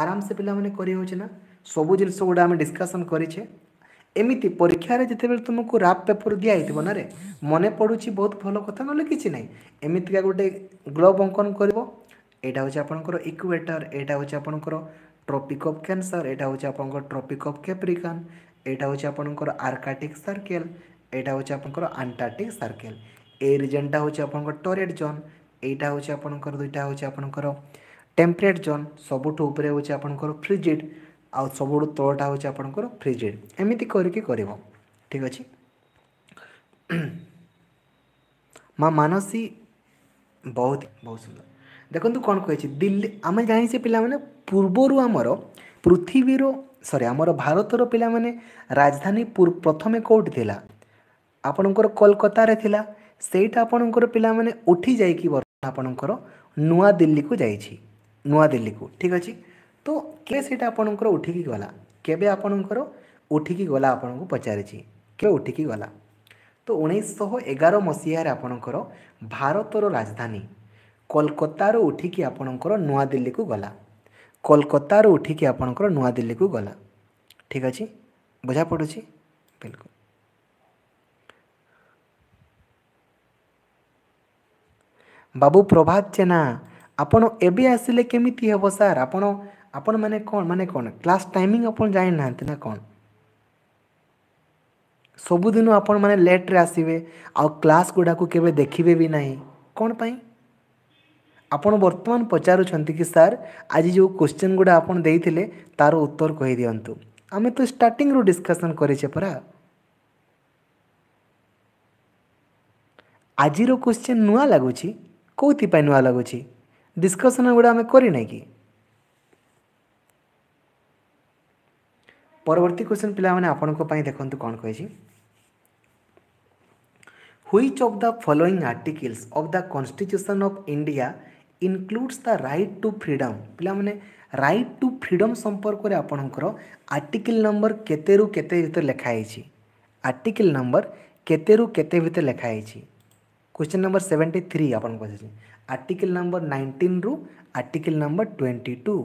ଆରାମସେ ପିଲାମାନେ କରିହେଉଛି ନା ସବୁ ଜିନିଷ ଗୁଡ଼ା ଆମେ ଡିସ୍କସନ୍ କରିଛେ ଏମିତି ପରୀକ୍ଷାରେ ଯେତେବେଳେ ତୁମକୁ ରାପ୍ ପେପର୍ ଦିଆହେଇଥିବ ନା ରେ ମନେ ପଡ଼ୁଛି ବହୁତ ଭଲ କଥା ନହେଲେ କିଛି ନାହିଁ ଏମିତିକା ଗୋଟେ ଗ୍ଲୋବ୍ ଅଙ୍କନ କରିବ ଏଇଟା ହେଉଛି ଆପଣଙ୍କର ଇକ୍ୱେଟର୍ ଏଇଟା ହେଉଛି ଆପଣଙ୍କର ଟ୍ରପିକ୍ ଅଫ୍ କ୍ୟାନ୍ସର୍ ଏଇଟା ହେଉଛି ଆପଣଙ୍କର ଟ୍ରପିକ୍ ଅଫ୍ କ୍ୟାପ୍ରିକାନ୍ ଏଇଟା ହେଉଛି ଆପଣଙ୍କର ଆର୍କାଟିକ୍ ସର୍କେଲ୍ ଏଇଟା ହେଉଛି ଆପଣଙ୍କର ଆଣ୍ଟାର୍ଟିକ୍ ସର୍କେଲ୍ ଏଇ ରିଜନ୍ଟା ହେଉଛି ଆପଣଙ୍କର ଟୋରେଟ୍ ଜୋନ୍ ଏଇଟା ହେଉଛି ଆପଣଙ୍କର ଦୁଇଟା ହେଉଛି ଆପଣଙ୍କର ଟେମ୍ପରେଟ୍ ଜୋନ୍ ସବୁଠୁ ଉପରେ ହେଉଛି ଆପଣଙ୍କର ଫ୍ରିଜିଡ୍ ଆଉ ସବୁଠୁ ତଳଟା ହେଉଛି ଆପଣଙ୍କର ଫ୍ରିଜିଡ୍ ଏମିତି କରିକି କରିବ ଠିକ୍ ଅଛି ମା ମାନସୀ ବହୁତ ବହୁତ ସୁନ୍ଦର ଦେଖନ୍ତୁ କ'ଣ କହିଛି ଦିଲ୍ଲୀ ଆମେ ଜାଣିଛେ ପିଲାମାନେ ପୂର୍ବରୁ ଆମର ପୃଥିବୀର ସରି ଆମର ଭାରତର ପିଲାମାନେ ରାଜଧାନୀ ପ୍ରଥମେ କେଉଁଠି ଥିଲା ଆପଣଙ୍କର କୋଲକାତାରେ ଥିଲା ସେଇଟା ଆପଣଙ୍କର ପିଲାମାନେ ଉଠି ଯାଇକି ବର୍ତ୍ତମାନ ଆପଣଙ୍କର ନୂଆଦିଲ୍ଲୀକୁ ଯାଇଛି ନୂଆଦିଲ୍ଲୀକୁ ଠିକ୍ ଅଛି ତ କିଏ ସେଇଟା ଆପଣଙ୍କର ଉଠିକି ଗଲା କେବେ ଆପଣଙ୍କର ଉଠିକି ଗଲା ଆପଣଙ୍କୁ ପଚାରିଛି କିଏ ଉଠିକି ଗଲା ତ ଉଣେଇଶହ ଏଗାର ମସିହାରେ ଆପଣଙ୍କର ଭାରତର ରାଜଧାନୀ କୋଲକାତାରୁ ଉଠିକି ଆପଣଙ୍କର ନୂଆଦିଲ୍ଲୀକୁ ଗଲା କୋଲକାତାରୁ ଉଠିକି ଆପଣଙ୍କର ନୂଆଦିଲ୍ଲୀକୁ ଗଲା ଠିକ୍ ଅଛି ବୁଝା ପଡ଼ୁଛି ବିଲକୁଲ ବାବୁ ପ୍ରଭାତ ଜେନା ଆପଣ ଏବେ ଆସିଲେ କେମିତି ହେବ ସାର୍ ଆପଣ ଆପଣମାନେ କ'ଣ ମାନେ କ'ଣ କ୍ଲାସ୍ ଟାଇମିଂ ଆପଣ ଜାଣିନାହାନ୍ତି ନା କ'ଣ ସବୁଦିନ ଆପଣମାନେ ଲେଟ୍ରେ ଆସିବେ ଆଉ କ୍ଲାସ୍ ଗୁଡ଼ାକୁ କେବେ ଦେଖିବେ ବି ନାହିଁ କ'ଣ ପାଇଁ ଆପଣ ବର୍ତ୍ତମାନ ପଚାରୁଛନ୍ତି କି ସାର୍ ଆଜି ଯେଉଁ କୋଶ୍ଚିନ୍ ଗୁଡ଼ା ଆପଣ ଦେଇଥିଲେ ତା'ର ଉତ୍ତର କହିଦିଅନ୍ତୁ ଆମେ ତ ଷ୍ଟାର୍ଟିଂରୁ ଡିସ୍କସନ୍ କରିଛେ ପରା ଆଜିର କୋଶ୍ଚିନ୍ ନୂଆ ଲାଗୁଛି କେଉଁଥିପାଇଁ ନୂଆ ଲାଗୁଛି ଡିସ୍କସନ୍ ଗୁଡ଼ା ଆମେ କରିନାହିଁ କି ପରବର୍ତ୍ତୀ କ୍ୱେଶ୍ଚନ୍ ପିଲାମାନେ ଆପଣଙ୍କ ପାଇଁ ଦେଖନ୍ତୁ କ'ଣ କହିଛି which of the following articles of the constitution of India includes the right to freedom ପିଲାମାନେ ରାଇଟ୍ ଟୁ ଫ୍ରିଡମ୍ ସମ୍ପର୍କରେ ଆପଣଙ୍କର ଆର୍ଟିକିଲ୍ ନମ୍ବର କେତେରୁ କେତେ ଭିତରେ ଲେଖା ହେଇଛି ଆର୍ଟିକିଲ୍ ନମ୍ବର କେତେରୁ କେତେ ଭିତରେ ଲେଖା ହେଇଛି କ୍ୱେଶ୍ଚନ୍ ନମ୍ବର ସେଭେଣ୍ଟି ଥ୍ରୀ ଆପଣଙ୍କୁ ପଚାରିଛି article number 19 ରୁ article number 22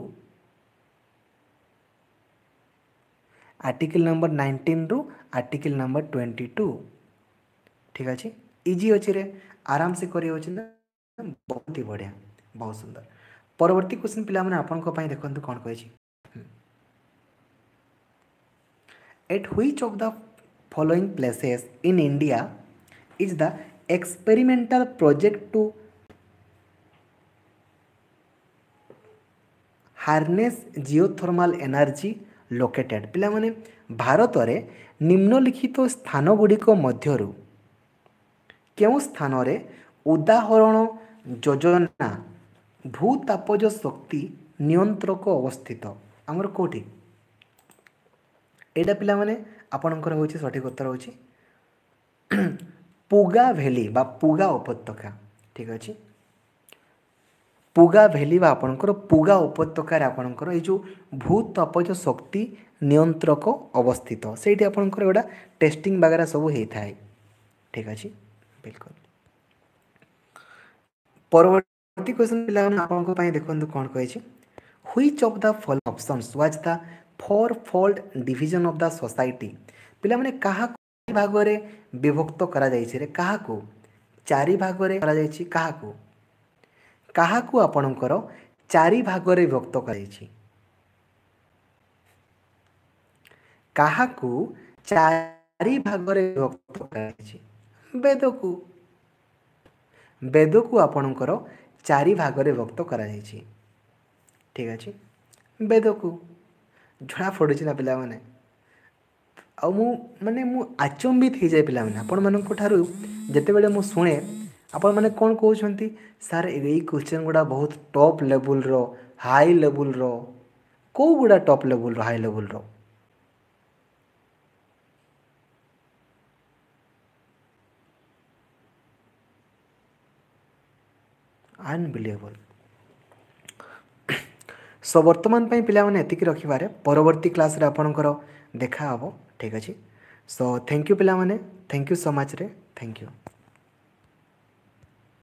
ଆର୍ଟିକଲ୍ ନମ୍ବର ନାଇଣ୍ଟିନ୍ରୁ ଆର୍ଟିକଲ୍ ନମ୍ବର ଟ୍ୱେଣ୍ଟି ଟୁ ଠିକ୍ ଅଛି ଇଜି ଅଛି ରେ ଆରାମସେ କରିହେଉଛି ନା ବହୁତ ହି ବଢ଼ିଆ ବହୁତ ସୁନ୍ଦର ପରବର୍ତ୍ତୀ କ୍ୱେଶ୍ଚିନ୍ ପିଲାମାନେ ଆପଣଙ୍କ ପାଇଁ ଦେଖନ୍ତୁ କ'ଣ କହିଛି at which of the following places in India is the experimental project to harness geothermal energy located ପିଲାମାନେ ଭାରତରେ ନିମ୍ନଲିଖିତ ସ୍ଥାନଗୁଡ଼ିକ ମଧ୍ୟରୁ କେଉଁ ସ୍ଥାନରେ ଉଦାହରଣ ଯୋଜନା ଭୂତାପଜ ଶକ୍ତି ନିୟନ୍ତ୍ରକ ଅବସ୍ଥିତ ଆମର କେଉଁଠି ଏଇଟା ପିଲାମାନେ ଆପଣଙ୍କର ହେଉଛି ସଠିକ୍ ଉତ୍ତର ହେଉଛି ପୁଗା ଭ୍ୟାଲି ବା ପୁଗା ଉପତ୍ୟକା ଠିକ୍ ଅଛି ପୁଗା ଭ୍ୟାଲି ବା ଆପଣଙ୍କର ପୁଗା ଉପତ୍ୟକାରେ ଆପଣଙ୍କର ଏଇ ଯେଉଁ ଭୂତାପଜ ଶକ୍ତି ନିୟନ୍ତ୍ରକ ଅବସ୍ଥିତ ସେଇଠି ଆପଣଙ୍କର ଏଗୁଡ଼ା ଟେଷ୍ଟିଂ ବାଗେରା ସବୁ ହେଇଥାଏ ଠିକ୍ ଅଛି ବିଲକୁଲ ପରବର୍ତ୍ତୀ କ୍ୱେଶ୍ଚନ୍ ପିଲାମାନେ ଆପଣଙ୍କ ପାଇଁ ଦେଖନ୍ତୁ କ'ଣ କହିଛି which of the full options was the fourfold division of the society ପିଲାମାନେ କାହାକୁ ଭାଗରେ ବିଭକ୍ତ କରାଯାଇଛି ରେ କାହାକୁ ଚାରି ଭାଗରେ କରାଯାଇଛି କାହାକୁ କାହାକୁ ଆପଣଙ୍କର ଚାରି ଭାଗରେ ବ୍ୟକ୍ତ କରାଯାଇଛି କାହାକୁ ଚାରି ଭାଗରେ ବ୍ୟକ୍ତ କରାଯାଇଛି ବେଦକୁ ବେଦକୁ ଆପଣଙ୍କର ଚାରି ଭାଗରେ ବ୍ୟକ୍ତ କରାଯାଇଛି ଠିକ ଅଛି ବେଦକୁ ଝଡ଼ା ଫୋଡ଼ୁଛି ନା ପିଲାମାନେ ଆଉ ମୁଁ ମାନେ ମୁଁ ଆଚମ୍ବିତ ହୋଇଯାଏ ପିଲାମାନେ ଆପଣମାନଙ୍କ ଠାରୁ ଯେତେବେଳେ ମୁଁ ଶୁଣେ आपने कौन कौन सार यही क्वेश्चन गुड़ा बहुत top level row high level row को गुड़ा top level row high level row unbelievable so वर्तमान पाने की रखबार परवर्ती क्लास आपणकर देखा हे ठीक अच्छे सो थैंक यू पे थैंक यू सो मच रे थैंक यू